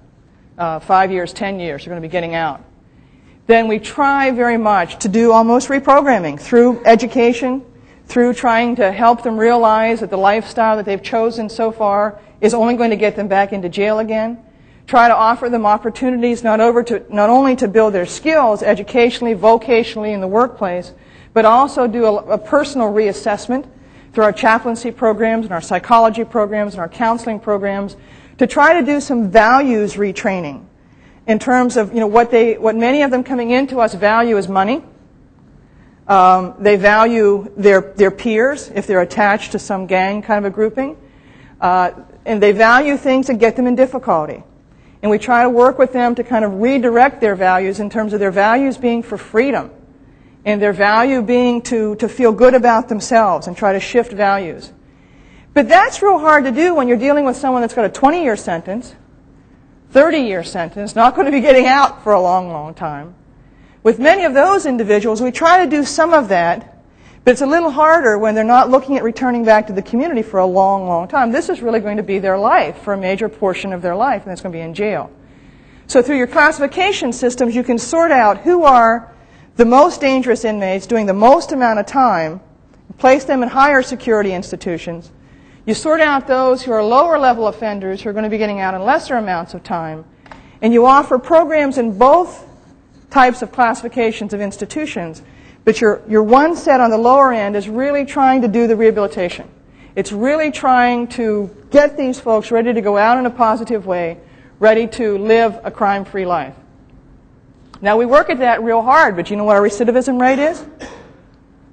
uh, five years, ten years, they're going to be getting out, then we try very much to do almost reprogramming through education, through trying to help them realize that the lifestyle that they've chosen so far is only going to get them back into jail again. Try to offer them opportunities not, over to, not only to build their skills educationally, vocationally in the workplace, but also do a, a personal reassessment through our chaplaincy programs and our psychology programs and our counseling programs to try to do some values retraining in terms of you know what they what many of them coming into us value is money. Um, they value their their peers if they're attached to some gang kind of a grouping, uh, and they value things that get them in difficulty. And we try to work with them to kind of redirect their values in terms of their values being for freedom, and their value being to to feel good about themselves and try to shift values. But that's real hard to do when you're dealing with someone that's got a 20 year sentence 30 year sentence, not going to be getting out for a long, long time. With many of those individuals, we try to do some of that, but it's a little harder when they're not looking at returning back to the community for a long, long time. This is really going to be their life for a major portion of their life, and it's going to be in jail. So through your classification systems, you can sort out who are the most dangerous inmates doing the most amount of time, place them in higher security institutions, you sort out those who are lower level offenders who are going to be getting out in lesser amounts of time, and you offer programs in both types of classifications of institutions. But your, your one set on the lower end is really trying to do the rehabilitation. It's really trying to get these folks ready to go out in a positive way, ready to live a crime free life. Now, we work at that real hard, but you know what our recidivism rate is?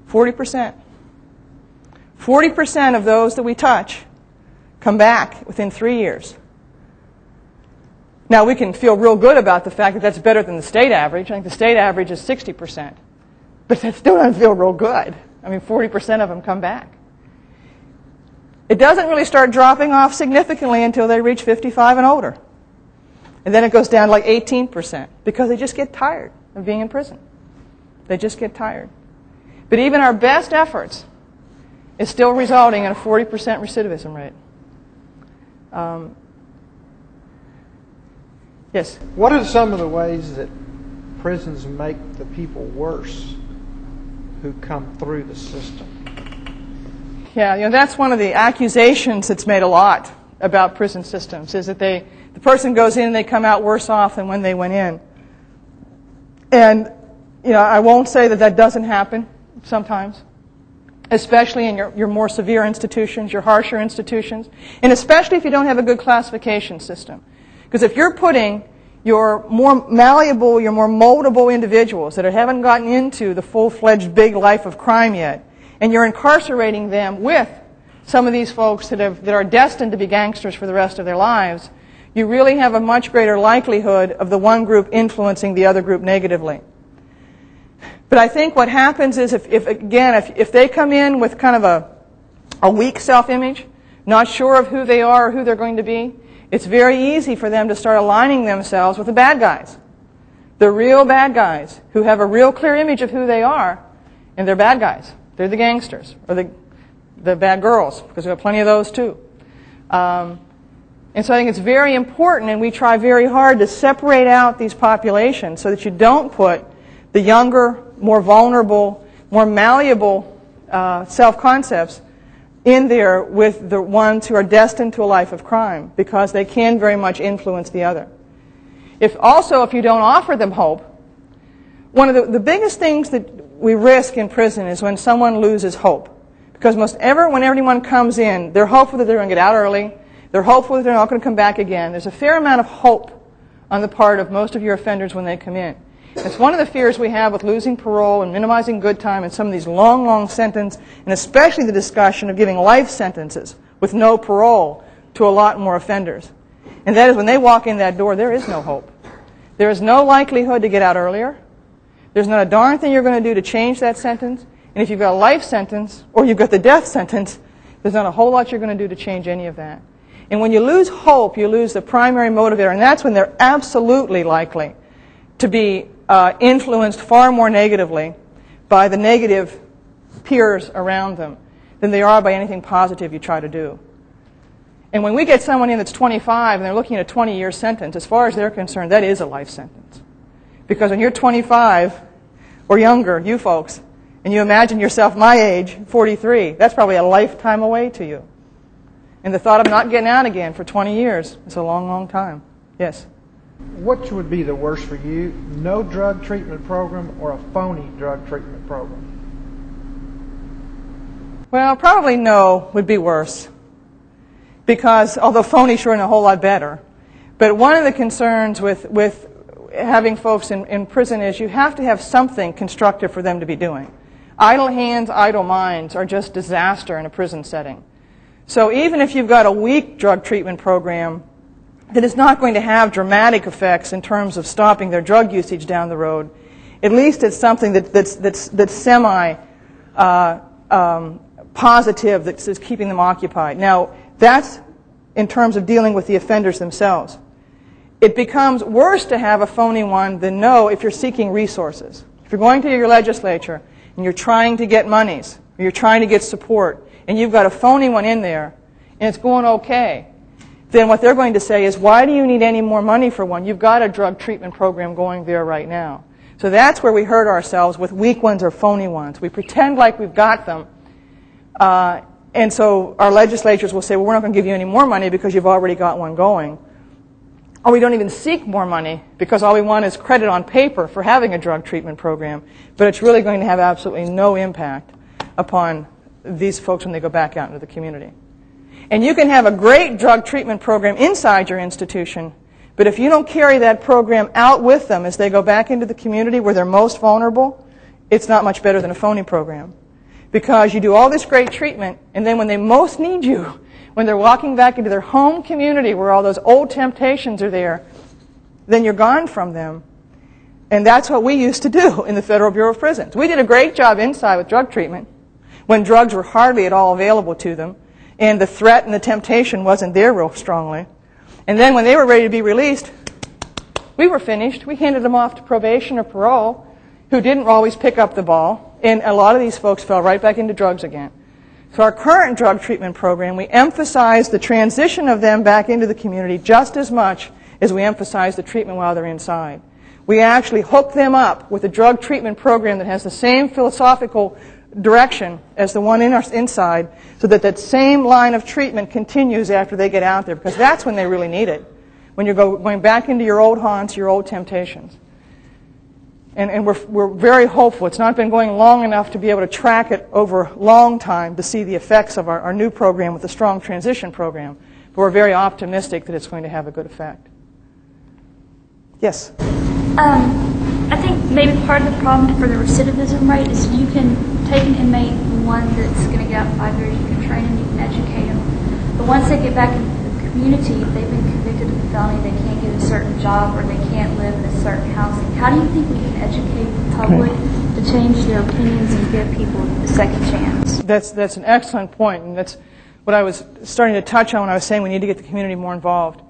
40%. 40% of those that we touch come back within three years. Now, we can feel real good about the fact that that's better than the state average. I think the state average is 60%. But that still doesn't feel real good. I mean, 40% of them come back. It doesn't really start dropping off significantly until they reach 55 and older. And then it goes down to like 18% because they just get tired of being in prison. They just get tired. But even our best efforts is still resulting in a 40% recidivism rate. Um, yes? What are some of the ways that prisons make the people worse who come through the system? Yeah, you know, that's one of the accusations that's made a lot about prison systems is that they, the person goes in and they come out worse off than when they went in. And, you know, I won't say that that doesn't happen sometimes, especially in your, your more severe institutions, your harsher institutions, and especially if you don't have a good classification system. Because if you're putting your more malleable, your more moldable individuals that haven't gotten into the full-fledged big life of crime yet, and you're incarcerating them with some of these folks that, have, that are destined to be gangsters for the rest of their lives, you really have a much greater likelihood of the one group influencing the other group negatively. But I think what happens is, if, if again, if, if they come in with kind of a, a weak self-image, not sure of who they are or who they're going to be, it's very easy for them to start aligning themselves with the bad guys. The real bad guys who have a real clear image of who they are, and they're bad guys. They're the gangsters, or the, the bad girls, because we have plenty of those too. Um, and so I think it's very important, and we try very hard to separate out these populations so that you don't put the younger, more vulnerable, more malleable uh, self concepts in there with the ones who are destined to a life of crime because they can very much influence the other. If also, if you don't offer them hope, one of the, the biggest things that we risk in prison is when someone loses hope. Because most ever, when everyone comes in, they're hopeful that they're going to get out early. They're hopeful that they're not going to come back again. There's a fair amount of hope on the part of most of your offenders when they come in. It's one of the fears we have with losing parole and minimizing good time and some of these long, long sentences, and especially the discussion of giving life sentences with no parole to a lot more offenders. And that is when they walk in that door, there is no hope. There is no likelihood to get out earlier. There's not a darn thing you're going to do to change that sentence. And if you've got a life sentence or you've got the death sentence, there's not a whole lot you're going to do to change any of that. And when you lose hope, you lose the primary motivator, and that's when they're absolutely likely to be uh, influenced far more negatively by the negative peers around them than they are by anything positive you try to do. And when we get someone in that's 25 and they're looking at a 20 year sentence, as far as they're concerned, that is a life sentence. Because when you're 25 or younger, you folks, and you imagine yourself my age, 43, that's probably a lifetime away to you. And the thought of not getting out again for 20 years is a long, long time. Yes? Which would be the worst for you, no drug treatment program or a phony drug treatment program? Well, probably no would be worse. Because, although phony sure and a whole lot better. But one of the concerns with, with having folks in, in prison is you have to have something constructive for them to be doing. Idle hands, idle minds are just disaster in a prison setting. So even if you've got a weak drug treatment program that is not going to have dramatic effects in terms of stopping their drug usage down the road, at least it's something that, that's, that's, that's semi uh, um, positive that's keeping them occupied. Now, that's in terms of dealing with the offenders themselves. It becomes worse to have a phony one than no if you're seeking resources. If you're going to your legislature and you're trying to get monies, or you're trying to get support, and you've got a phony one in there, and it's going okay, then what they're going to say is, why do you need any more money for one? You've got a drug treatment program going there right now. So that's where we hurt ourselves with weak ones or phony ones. We pretend like we've got them, uh, and so our legislatures will say, well, we're not going to give you any more money because you've already got one going. or we don't even seek more money because all we want is credit on paper for having a drug treatment program, but it's really going to have absolutely no impact upon these folks when they go back out into the community. And you can have a great drug treatment program inside your institution, but if you don't carry that program out with them as they go back into the community where they're most vulnerable, it's not much better than a phony program. Because you do all this great treatment, and then when they most need you, when they're walking back into their home community where all those old temptations are there, then you're gone from them. And that's what we used to do in the Federal Bureau of Prisons. We did a great job inside with drug treatment when drugs were hardly at all available to them and the threat and the temptation wasn't there real strongly. And then when they were ready to be released, we were finished. We handed them off to probation or parole, who didn't always pick up the ball, and a lot of these folks fell right back into drugs again. So our current drug treatment program, we emphasize the transition of them back into the community just as much as we emphasize the treatment while they're inside. We actually hook them up with a drug treatment program that has the same philosophical direction as the one in inside so that that same line of treatment continues after they get out there because that's when they really need it. When you're go, going back into your old haunts, your old temptations. And, and we're, we're very hopeful. It's not been going long enough to be able to track it over a long time to see the effects of our, our new program with the strong transition program. But we're very optimistic that it's going to have a good effect. Yes? Um, I think maybe part of the problem for the recidivism rate is you can take an inmate, one that's going to get out five years, you can train them, you can educate them. But once they get back into the community, if they've been convicted of a felony, they can't get a certain job or they can't live in a certain housing. How do you think we can educate the public to change their opinions and give people a second chance? That's, that's an excellent point, and that's what I was starting to touch on when I was saying we need to get the community more involved.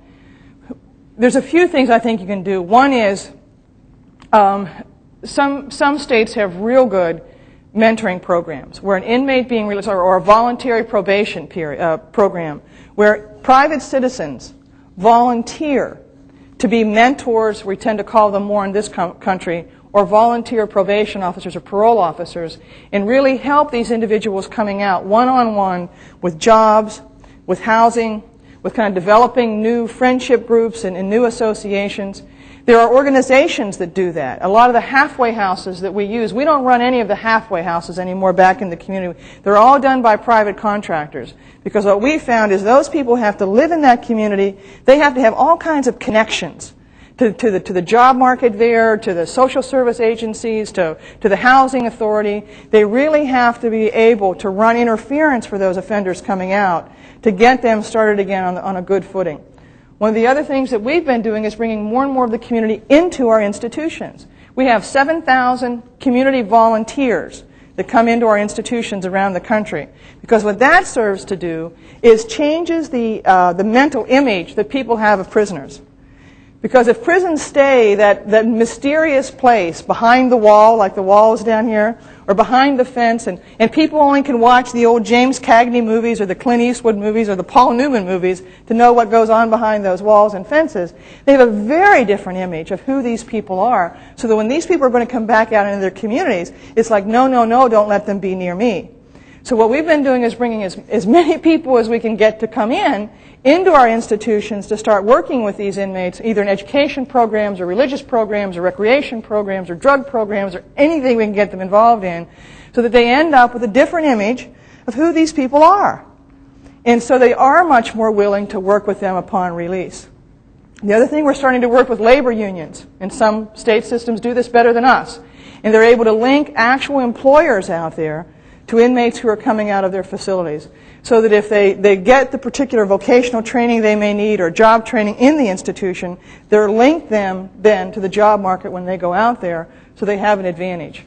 There's a few things I think you can do. One is um, some, some states have real good mentoring programs where an inmate being released or, or a voluntary probation period, uh, program where private citizens volunteer to be mentors, we tend to call them more in this com- country, or volunteer probation officers or parole officers, and really help these individuals coming out one on one with jobs, with housing, with kind of developing new friendship groups and, and new associations. There are organizations that do that. A lot of the halfway houses that we use, we don't run any of the halfway houses anymore back in the community. They're all done by private contractors. Because what we found is those people have to live in that community. They have to have all kinds of connections to, to, the, to the job market there, to the social service agencies, to, to the housing authority. They really have to be able to run interference for those offenders coming out to get them started again on, on a good footing. One of the other things that we've been doing is bringing more and more of the community into our institutions. We have 7,000 community volunteers that come into our institutions around the country. Because what that serves to do is changes the, uh, the mental image that people have of prisoners. Because if prisons stay that, that mysterious place behind the wall, like the walls down here, or behind the fence, and, and people only can watch the old James Cagney movies or the Clint Eastwood movies or the Paul Newman movies to know what goes on behind those walls and fences, they have a very different image of who these people are. So that when these people are going to come back out into their communities, it's like, no, no, no, don't let them be near me. So what we've been doing is bringing as, as many [LAUGHS] people as we can get to come in into our institutions to start working with these inmates, either in education programs or religious programs or recreation programs or drug programs or anything we can get them involved in, so that they end up with a different image of who these people are. And so they are much more willing to work with them upon release. The other thing, we're starting to work with labor unions, and some state systems do this better than us. And they're able to link actual employers out there to inmates who are coming out of their facilities. So that if they, they get the particular vocational training they may need or job training in the institution, they're linked them then to the job market when they go out there so they have an advantage.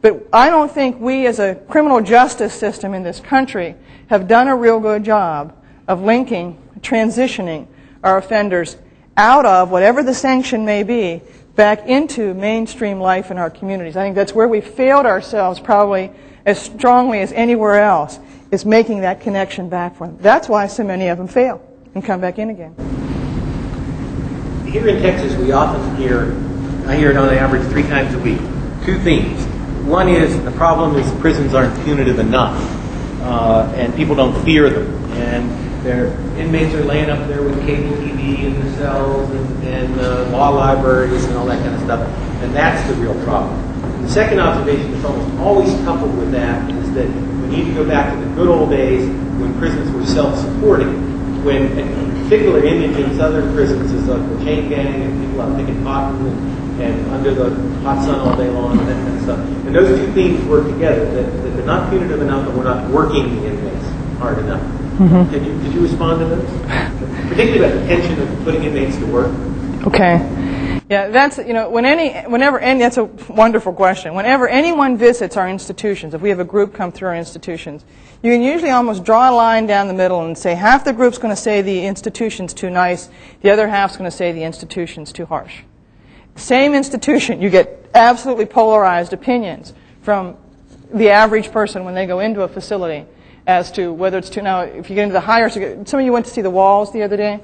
But I don't think we as a criminal justice system in this country have done a real good job of linking, transitioning our offenders out of whatever the sanction may be back into mainstream life in our communities. I think that's where we failed ourselves probably as strongly as anywhere else is making that connection back for them. That's why so many of them fail and come back in again. Here in Texas, we often hear, I hear it on average three times a week, two themes. One is the problem is prisons aren't punitive enough, uh, and people don't fear them. And Their inmates are laying up there with cable TV in the cells and, and uh, law libraries and all that kind of stuff, and that's the real problem. The second observation that's almost always coupled with that is that need to go back to the good old days when prisons were self-supporting, when a particular image in southern prisons is of the chain gang and people out picking cotton and, and under the hot sun all day long and that kind of stuff. And those two themes work together, that, that they're not punitive enough and we're not working the inmates hard enough. Mm-hmm. Did, you, did you respond to those? Particularly about the tension of putting inmates to work. Okay. Yeah, that's, you know, when any, whenever, and that's a wonderful question. Whenever anyone visits our institutions, if we have a group come through our institutions, you can usually almost draw a line down the middle and say half the group's going to say the institution's too nice, the other half's going to say the institution's too harsh. Same institution, you get absolutely polarized opinions from the average person when they go into a facility as to whether it's too, now, if you get into the higher, some of you went to see the walls the other day.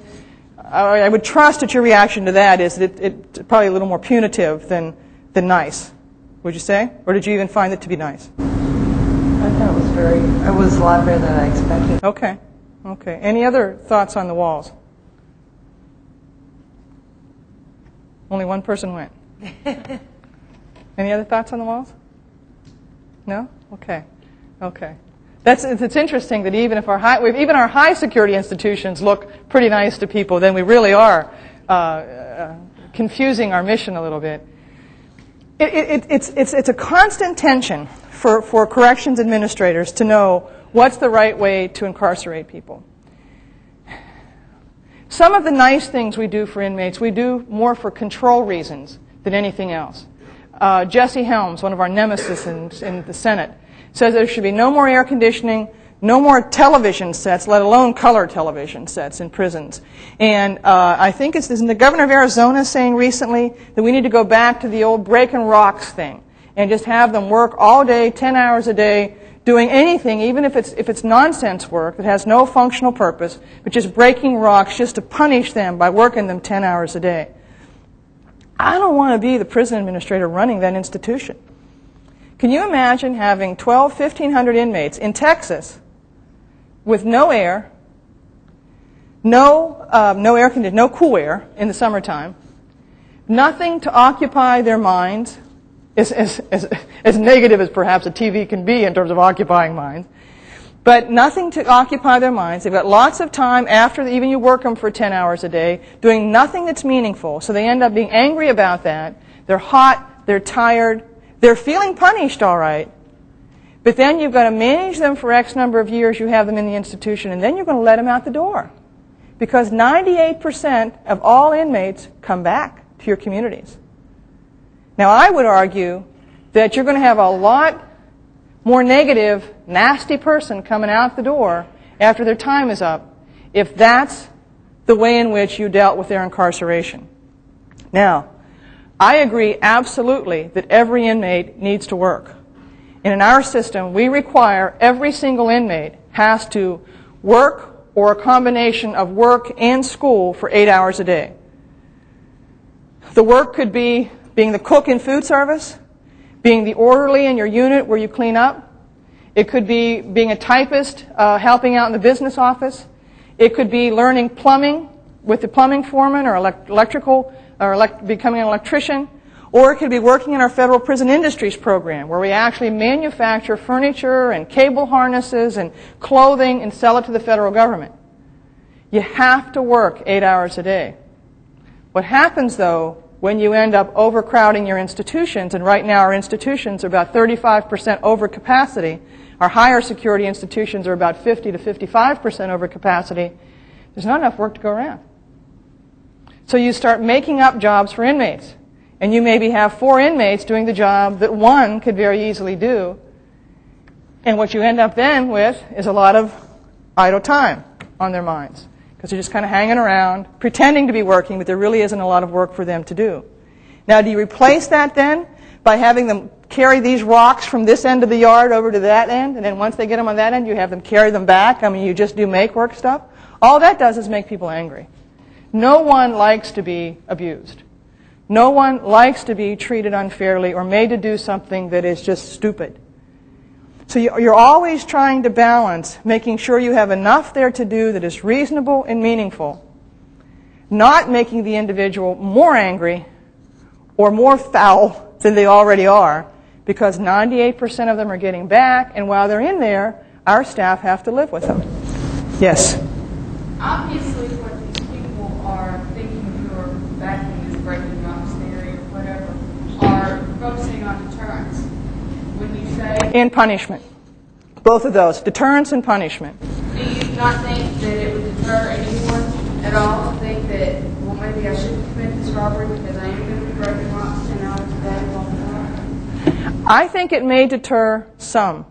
I I would trust that your reaction to that is that it, it's probably a little more punitive than, than nice. Would you say? Or did you even find it to be nice? I thought it was very, it was a lot better than I expected. Okay. Okay. Any other thoughts on the walls? Only one person went. [LAUGHS] Any other thoughts on the walls? No? Okay. Okay. That's, it's interesting that even if our high, even our high security institutions look pretty nice to people, then we really are uh, uh, confusing our mission a little bit. It, it, it's, it's, it's a constant tension for, for corrections administrators to know what's the right way to incarcerate people. Some of the nice things we do for inmates, we do more for control reasons than anything else. Uh, Jesse Helms, one of our nemesis in, in the Senate, says there should be no more air conditioning, no more television sets, let alone color television sets in prisons. And uh, I think it's isn't the governor of Arizona saying recently that we need to go back to the old break and rocks thing and just have them work all day, 10 hours a day, doing anything, even if it's, if it's nonsense work that has no functional purpose, but just breaking rocks just to punish them by working them 10 hours a day. I don't want to be the prison administrator running that institution. Can you imagine having 12, 1,500 inmates in Texas with no air, no, uh, no air conditioning, no cool air in the summertime, nothing to occupy their minds, as, as, as, as negative as perhaps a TV can be in terms of occupying minds, but nothing to occupy their minds. They've got lots of time after the, even you work them for 10 hours a day, doing nothing that's meaningful. So they end up being angry about that. They're hot, they're tired, they're feeling punished, all right. But then you've got to manage them for X number of years. You have them in the institution, and then you're going to let them out the door. Because 98% of all inmates come back to your communities. Now, I would argue that you're going to have a lot more negative, nasty person coming out the door after their time is up if that's the way in which you dealt with their incarceration. Now, I agree absolutely that every inmate needs to work. And in our system, we require every single inmate has to work or a combination of work and school for eight hours a day. The work could be being the cook in food service, being the orderly in your unit where you clean up. It could be being a typist, uh, helping out in the business office. It could be learning plumbing with the plumbing foreman or elect- electrical or elect- becoming an electrician. Or it could be working in our federal prison industries program where we actually manufacture furniture and cable harnesses and clothing and sell it to the federal government. You have to work eight hours a day. What happens though when you end up overcrowding your institutions, and right now our institutions are about 35% over capacity, our higher security institutions are about 50 to 55% over capacity, there's not enough work to go around. So you start making up jobs for inmates. And you maybe have four inmates doing the job that one could very easily do. And what you end up then with is a lot of idle time on their minds. Because they're just kind of hanging around, pretending to be working, but there really isn't a lot of work for them to do. Now, do you replace that then by having them carry these rocks from this end of the yard over to that end? And then once they get them on that end, you have them carry them back? I mean, you just do make work stuff? All that does is make people angry. No one likes to be abused. No one likes to be treated unfairly or made to do something that is just stupid. So you- you're always trying to balance making sure you have enough there to do that is reasonable and meaningful, not making the individual more angry or more foul than they already are, because 98% of them are getting back, and while they're in there, our staff have to live with them. Yes? Obviously, what these people are thinking who are backing this breaking rocks theory or whatever are focusing on deterrence. When And punishment. Both of those, deterrence and punishment. do you not think that it would deter anyone at all? Think that, well, maybe I shouldn't commit this robbery because I am going to be breaking rocks 10 hours a day while I'm I think it may deter some,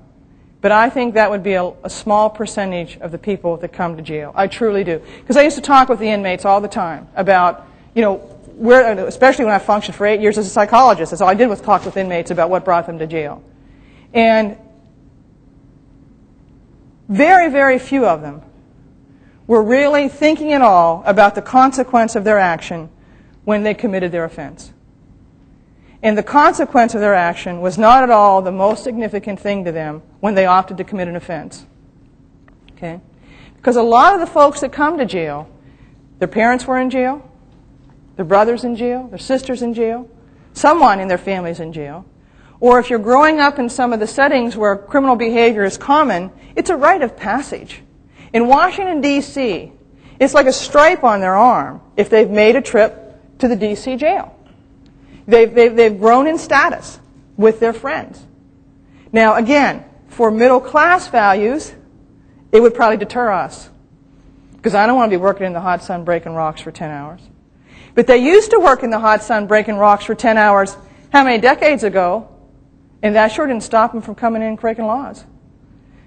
but I think that would be a, a small percentage of the people that come to jail. I truly do. Because I used to talk with the inmates all the time about, you know, where, especially when I functioned for eight years as a psychologist. That's all I did was talk with inmates about what brought them to jail. And very, very few of them were really thinking at all about the consequence of their action when they committed their offense. And the consequence of their action was not at all the most significant thing to them when they opted to commit an offense. Okay? Because a lot of the folks that come to jail, their parents were in jail, their brothers in jail, their sisters in jail, someone in their families in jail. Or if you're growing up in some of the settings where criminal behavior is common, it's a rite of passage. In Washington, D.C., it's like a stripe on their arm if they've made a trip to the D.C. jail. They've, they've, they've grown in status with their friends. Now, again, for middle class values, it would probably deter us. Because I don't want to be working in the hot sun breaking rocks for 10 hours. But they used to work in the hot sun breaking rocks for 10 hours how many decades ago? And that sure didn't stop them from coming in and breaking laws.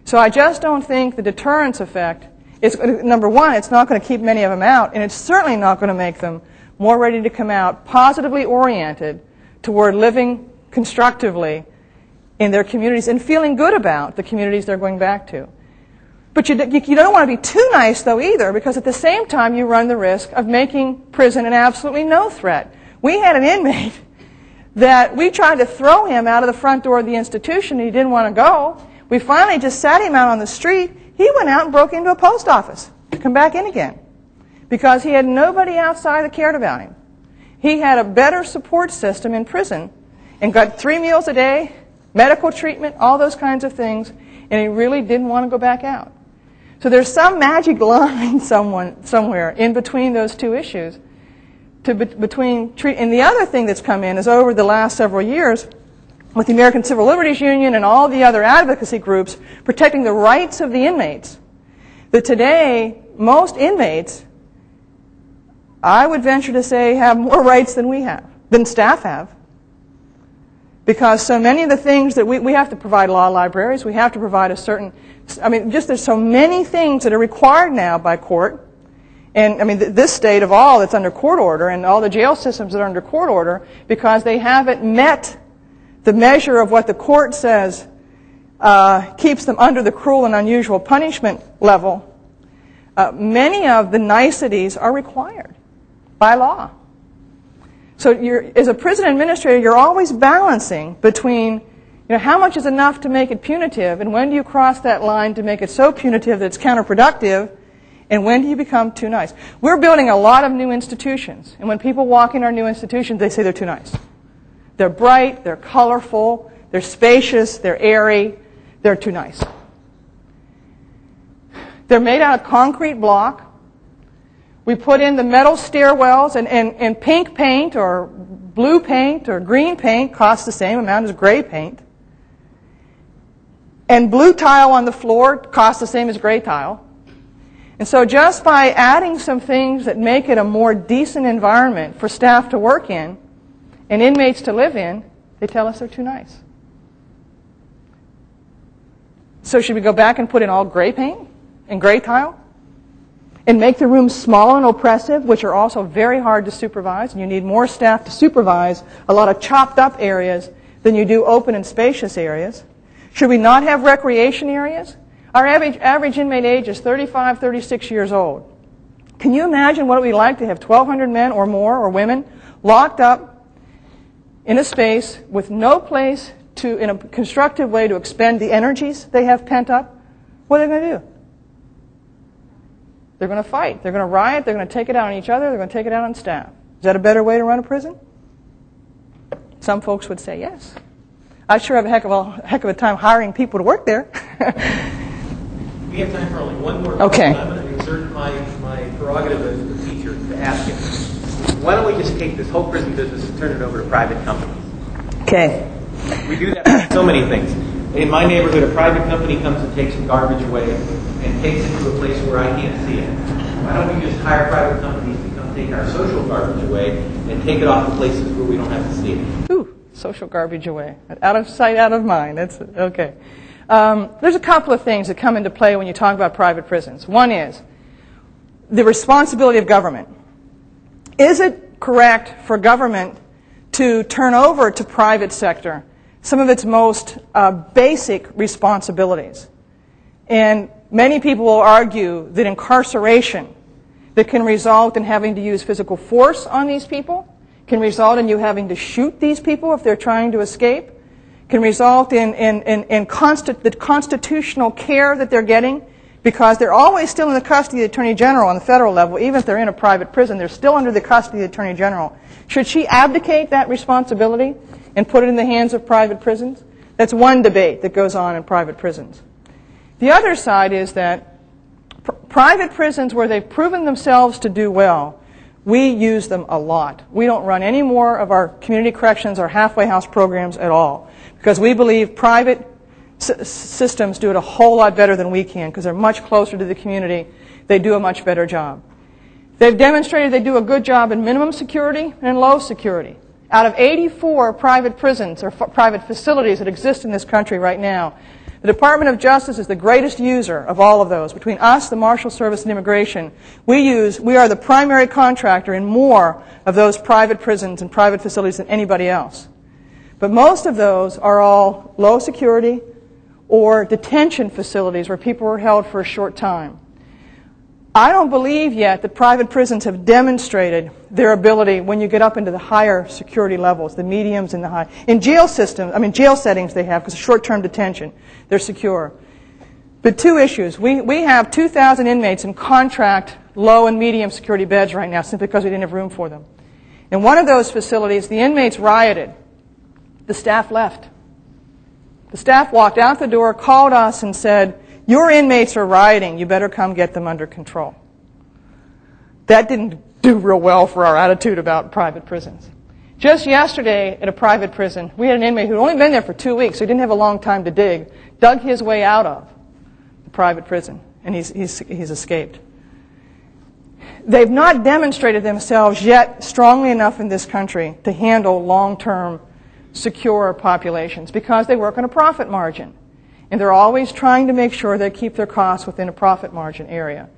So I just don't think the deterrence effect is, number one, it's not going to keep many of them out, and it's certainly not going to make them more ready to come out positively oriented toward living constructively in their communities and feeling good about the communities they're going back to. But you, you don't want to be too nice, though, either, because at the same time, you run the risk of making prison an absolutely no threat. We had an inmate that we tried to throw him out of the front door of the institution, he didn't want to go. We finally just sat him out on the street. He went out and broke into a post office to come back in again because he had nobody outside that cared about him. He had a better support system in prison and got three meals a day, medical treatment, all those kinds of things, and he really didn't want to go back out. So there's some magic [LAUGHS] line someone, somewhere in between those two issues. To be, between treat, and the other thing that's come in is over the last several years, with the American Civil Liberties Union and all the other advocacy groups protecting the rights of the inmates, that today most inmates I would venture to say, have more [LAUGHS] rights than we have, than staff have. Because so many of the things that we, we have to provide law libraries, we have to provide a certain, I mean, just there's so many things that are required now by court. And I mean, th- this state of all that's under court order and all the jail systems that are under court order because they haven't met the measure of what the court says uh, keeps them under the cruel and unusual punishment level. Uh, many of the niceties are required by law. So you're, as a prison administrator, you're always balancing between, you know, how much is enough to make it punitive, and when do you cross that line to make it so punitive that it's counterproductive, and when do you become too nice? We're building a lot of new institutions, and when people walk in our new institutions, they say they're too nice. They're bright, they're colorful, they're spacious, they're airy, they're too nice. They're made out of concrete block. We put in the metal stairwells, and, and, and pink paint or blue paint or green paint costs the same amount as gray paint. And blue tile on the floor costs the same as gray tile. And so just by adding some things that make it a more decent environment for staff to work in and inmates to live in, they tell us they're too nice. So should we go back and put in all gray paint and gray tile? and make the rooms small and oppressive, which are also very hard to supervise, and you need more staff to supervise a lot of chopped up areas than you do open and spacious areas. Should we not have recreation areas? Our average, average inmate age is 35, 36 years old. Can you imagine what it would be like to have 1,200 men or more or women locked up in a space with no place to, in a constructive way, to expend the energies they have pent up, what are they going to do? They're going to fight. They're going to riot. They're going to take it out on each other. They're going to take it out on staff. Is that a better way to run a prison? Some folks would say yes. I sure have a heck of a heck of a time hiring people to work there. [LAUGHS] We have time for only one more Okay. I'm going to exert my, my prerogative as the teacher to ask you. Why don't we just take this whole prison business and turn it over to private companies? okay. We do that with so many things. In my neighborhood, a private company comes and takes some garbage away and takes it to a place where I can't see it. Why don't we just hire private companies to come take our social garbage away and take it off to places where we don't have to see it? Ooh, social garbage away. Out of sight, out of mind. That's okay. Um, there's a couple of things that come into play when you talk about private prisons. One is the responsibility of government. Is it correct for government to turn over to private sector some of its most uh, basic responsibilities? And many people will argue that incarceration that can result in having to use physical force on these people, can result in you having to shoot these people if they're trying to escape, can result in, in, in, in constant, the constitutional care that they're getting because they're always still in the custody of the Attorney General on the federal level, even if they're in a private prison, they're still under the custody of the Attorney General. Should she abdicate that responsibility and put it in the hands of private prisons? That's one debate that goes on in private prisons. The other side is that pr- private prisons where they've proven themselves to do well, we use them a lot. We don't run any more of our community corrections or halfway house programs at all because we believe private systems do it a whole lot better than we can because they're much closer to the community. They do a much better job. They've demonstrated they do a good job in minimum security and low security. Out of 84 private prisons or private facilities that exist in this country right now, the Department of Justice is the greatest user of all of those. Between us, the Marshal Service, and Immigration, we use, we are the primary contractor in more of those private prisons and private facilities than anybody else. But most of those are all low security or detention facilities where people are held for a short time. I don't believe yet that private prisons have demonstrated their ability when you get up into the higher security levels, the mediums and the high. In jail systems, I mean jail settings they have because short-term detention, they're secure. But two issues. We, we have 2,000 inmates in contract low and medium security beds right now simply because we didn't have room for them. In one of those facilities, the inmates rioted. The staff left. The staff walked out the door, called us, and said, Your inmates are rioting. You better come get them under control. That didn't do real well for our attitude about private prisons. Just yesterday at a private prison, we had an inmate who had only been there for two weeks, so he didn't have a long time to dig, dug his way out of the private prison, and he's, he's, he's escaped. They've not demonstrated themselves yet strongly enough in this country to handle long term secure populations because they work on a profit margin. And they're always trying to make sure they keep their costs within a profit margin area.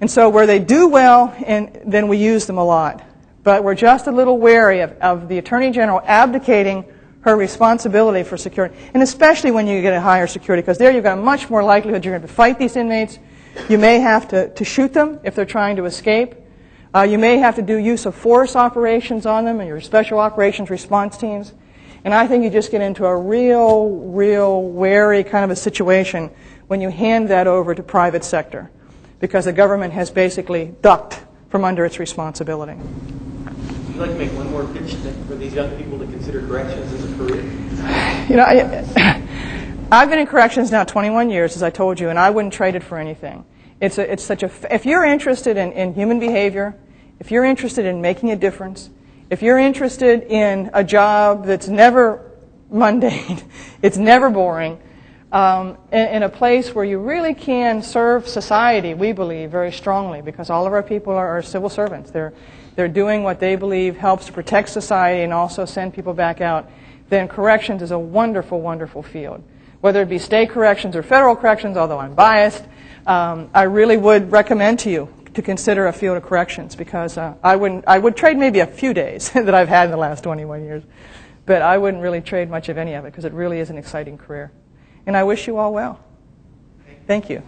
And so where they do well, and then we use them a lot. But we're just a little wary of, of the Attorney General abdicating her responsibility for security. And especially when you get a higher security, because there you've got a much more likelihood you're going to fight these inmates. You may have to, to shoot them if they're trying to escape. Uh, you may have to do use of force operations on them and your special operations response teams. And I think you just get into a real, real wary kind of a situation when you hand that over to private sector because the government has basically ducked from under its responsibility. Would you like to make one more pitch for these young people to consider corrections as a career? You know, I, [LAUGHS] I've been in corrections now 21 years, as I told you, and I wouldn't trade it for anything. It's, a, it's such a, if you're interested in, in human behavior, if you're interested in making a difference, if you're interested in a job that's never mundane, [LAUGHS] it's never boring, um, in, in a place where you really can serve society, we believe very strongly, because all of our people are, are civil servants. They're, they're doing what they believe helps to protect society and also send people back out, then corrections is a wonderful, wonderful field. Whether it be state corrections or federal corrections, although I'm biased, um, I really would recommend to you to consider a field of corrections because uh, I, wouldn't, I would trade maybe a few days [LAUGHS] that I've had in the last 21 years, but I wouldn't really trade much of any of it because it really is an exciting career. And I wish you all well. Thank you.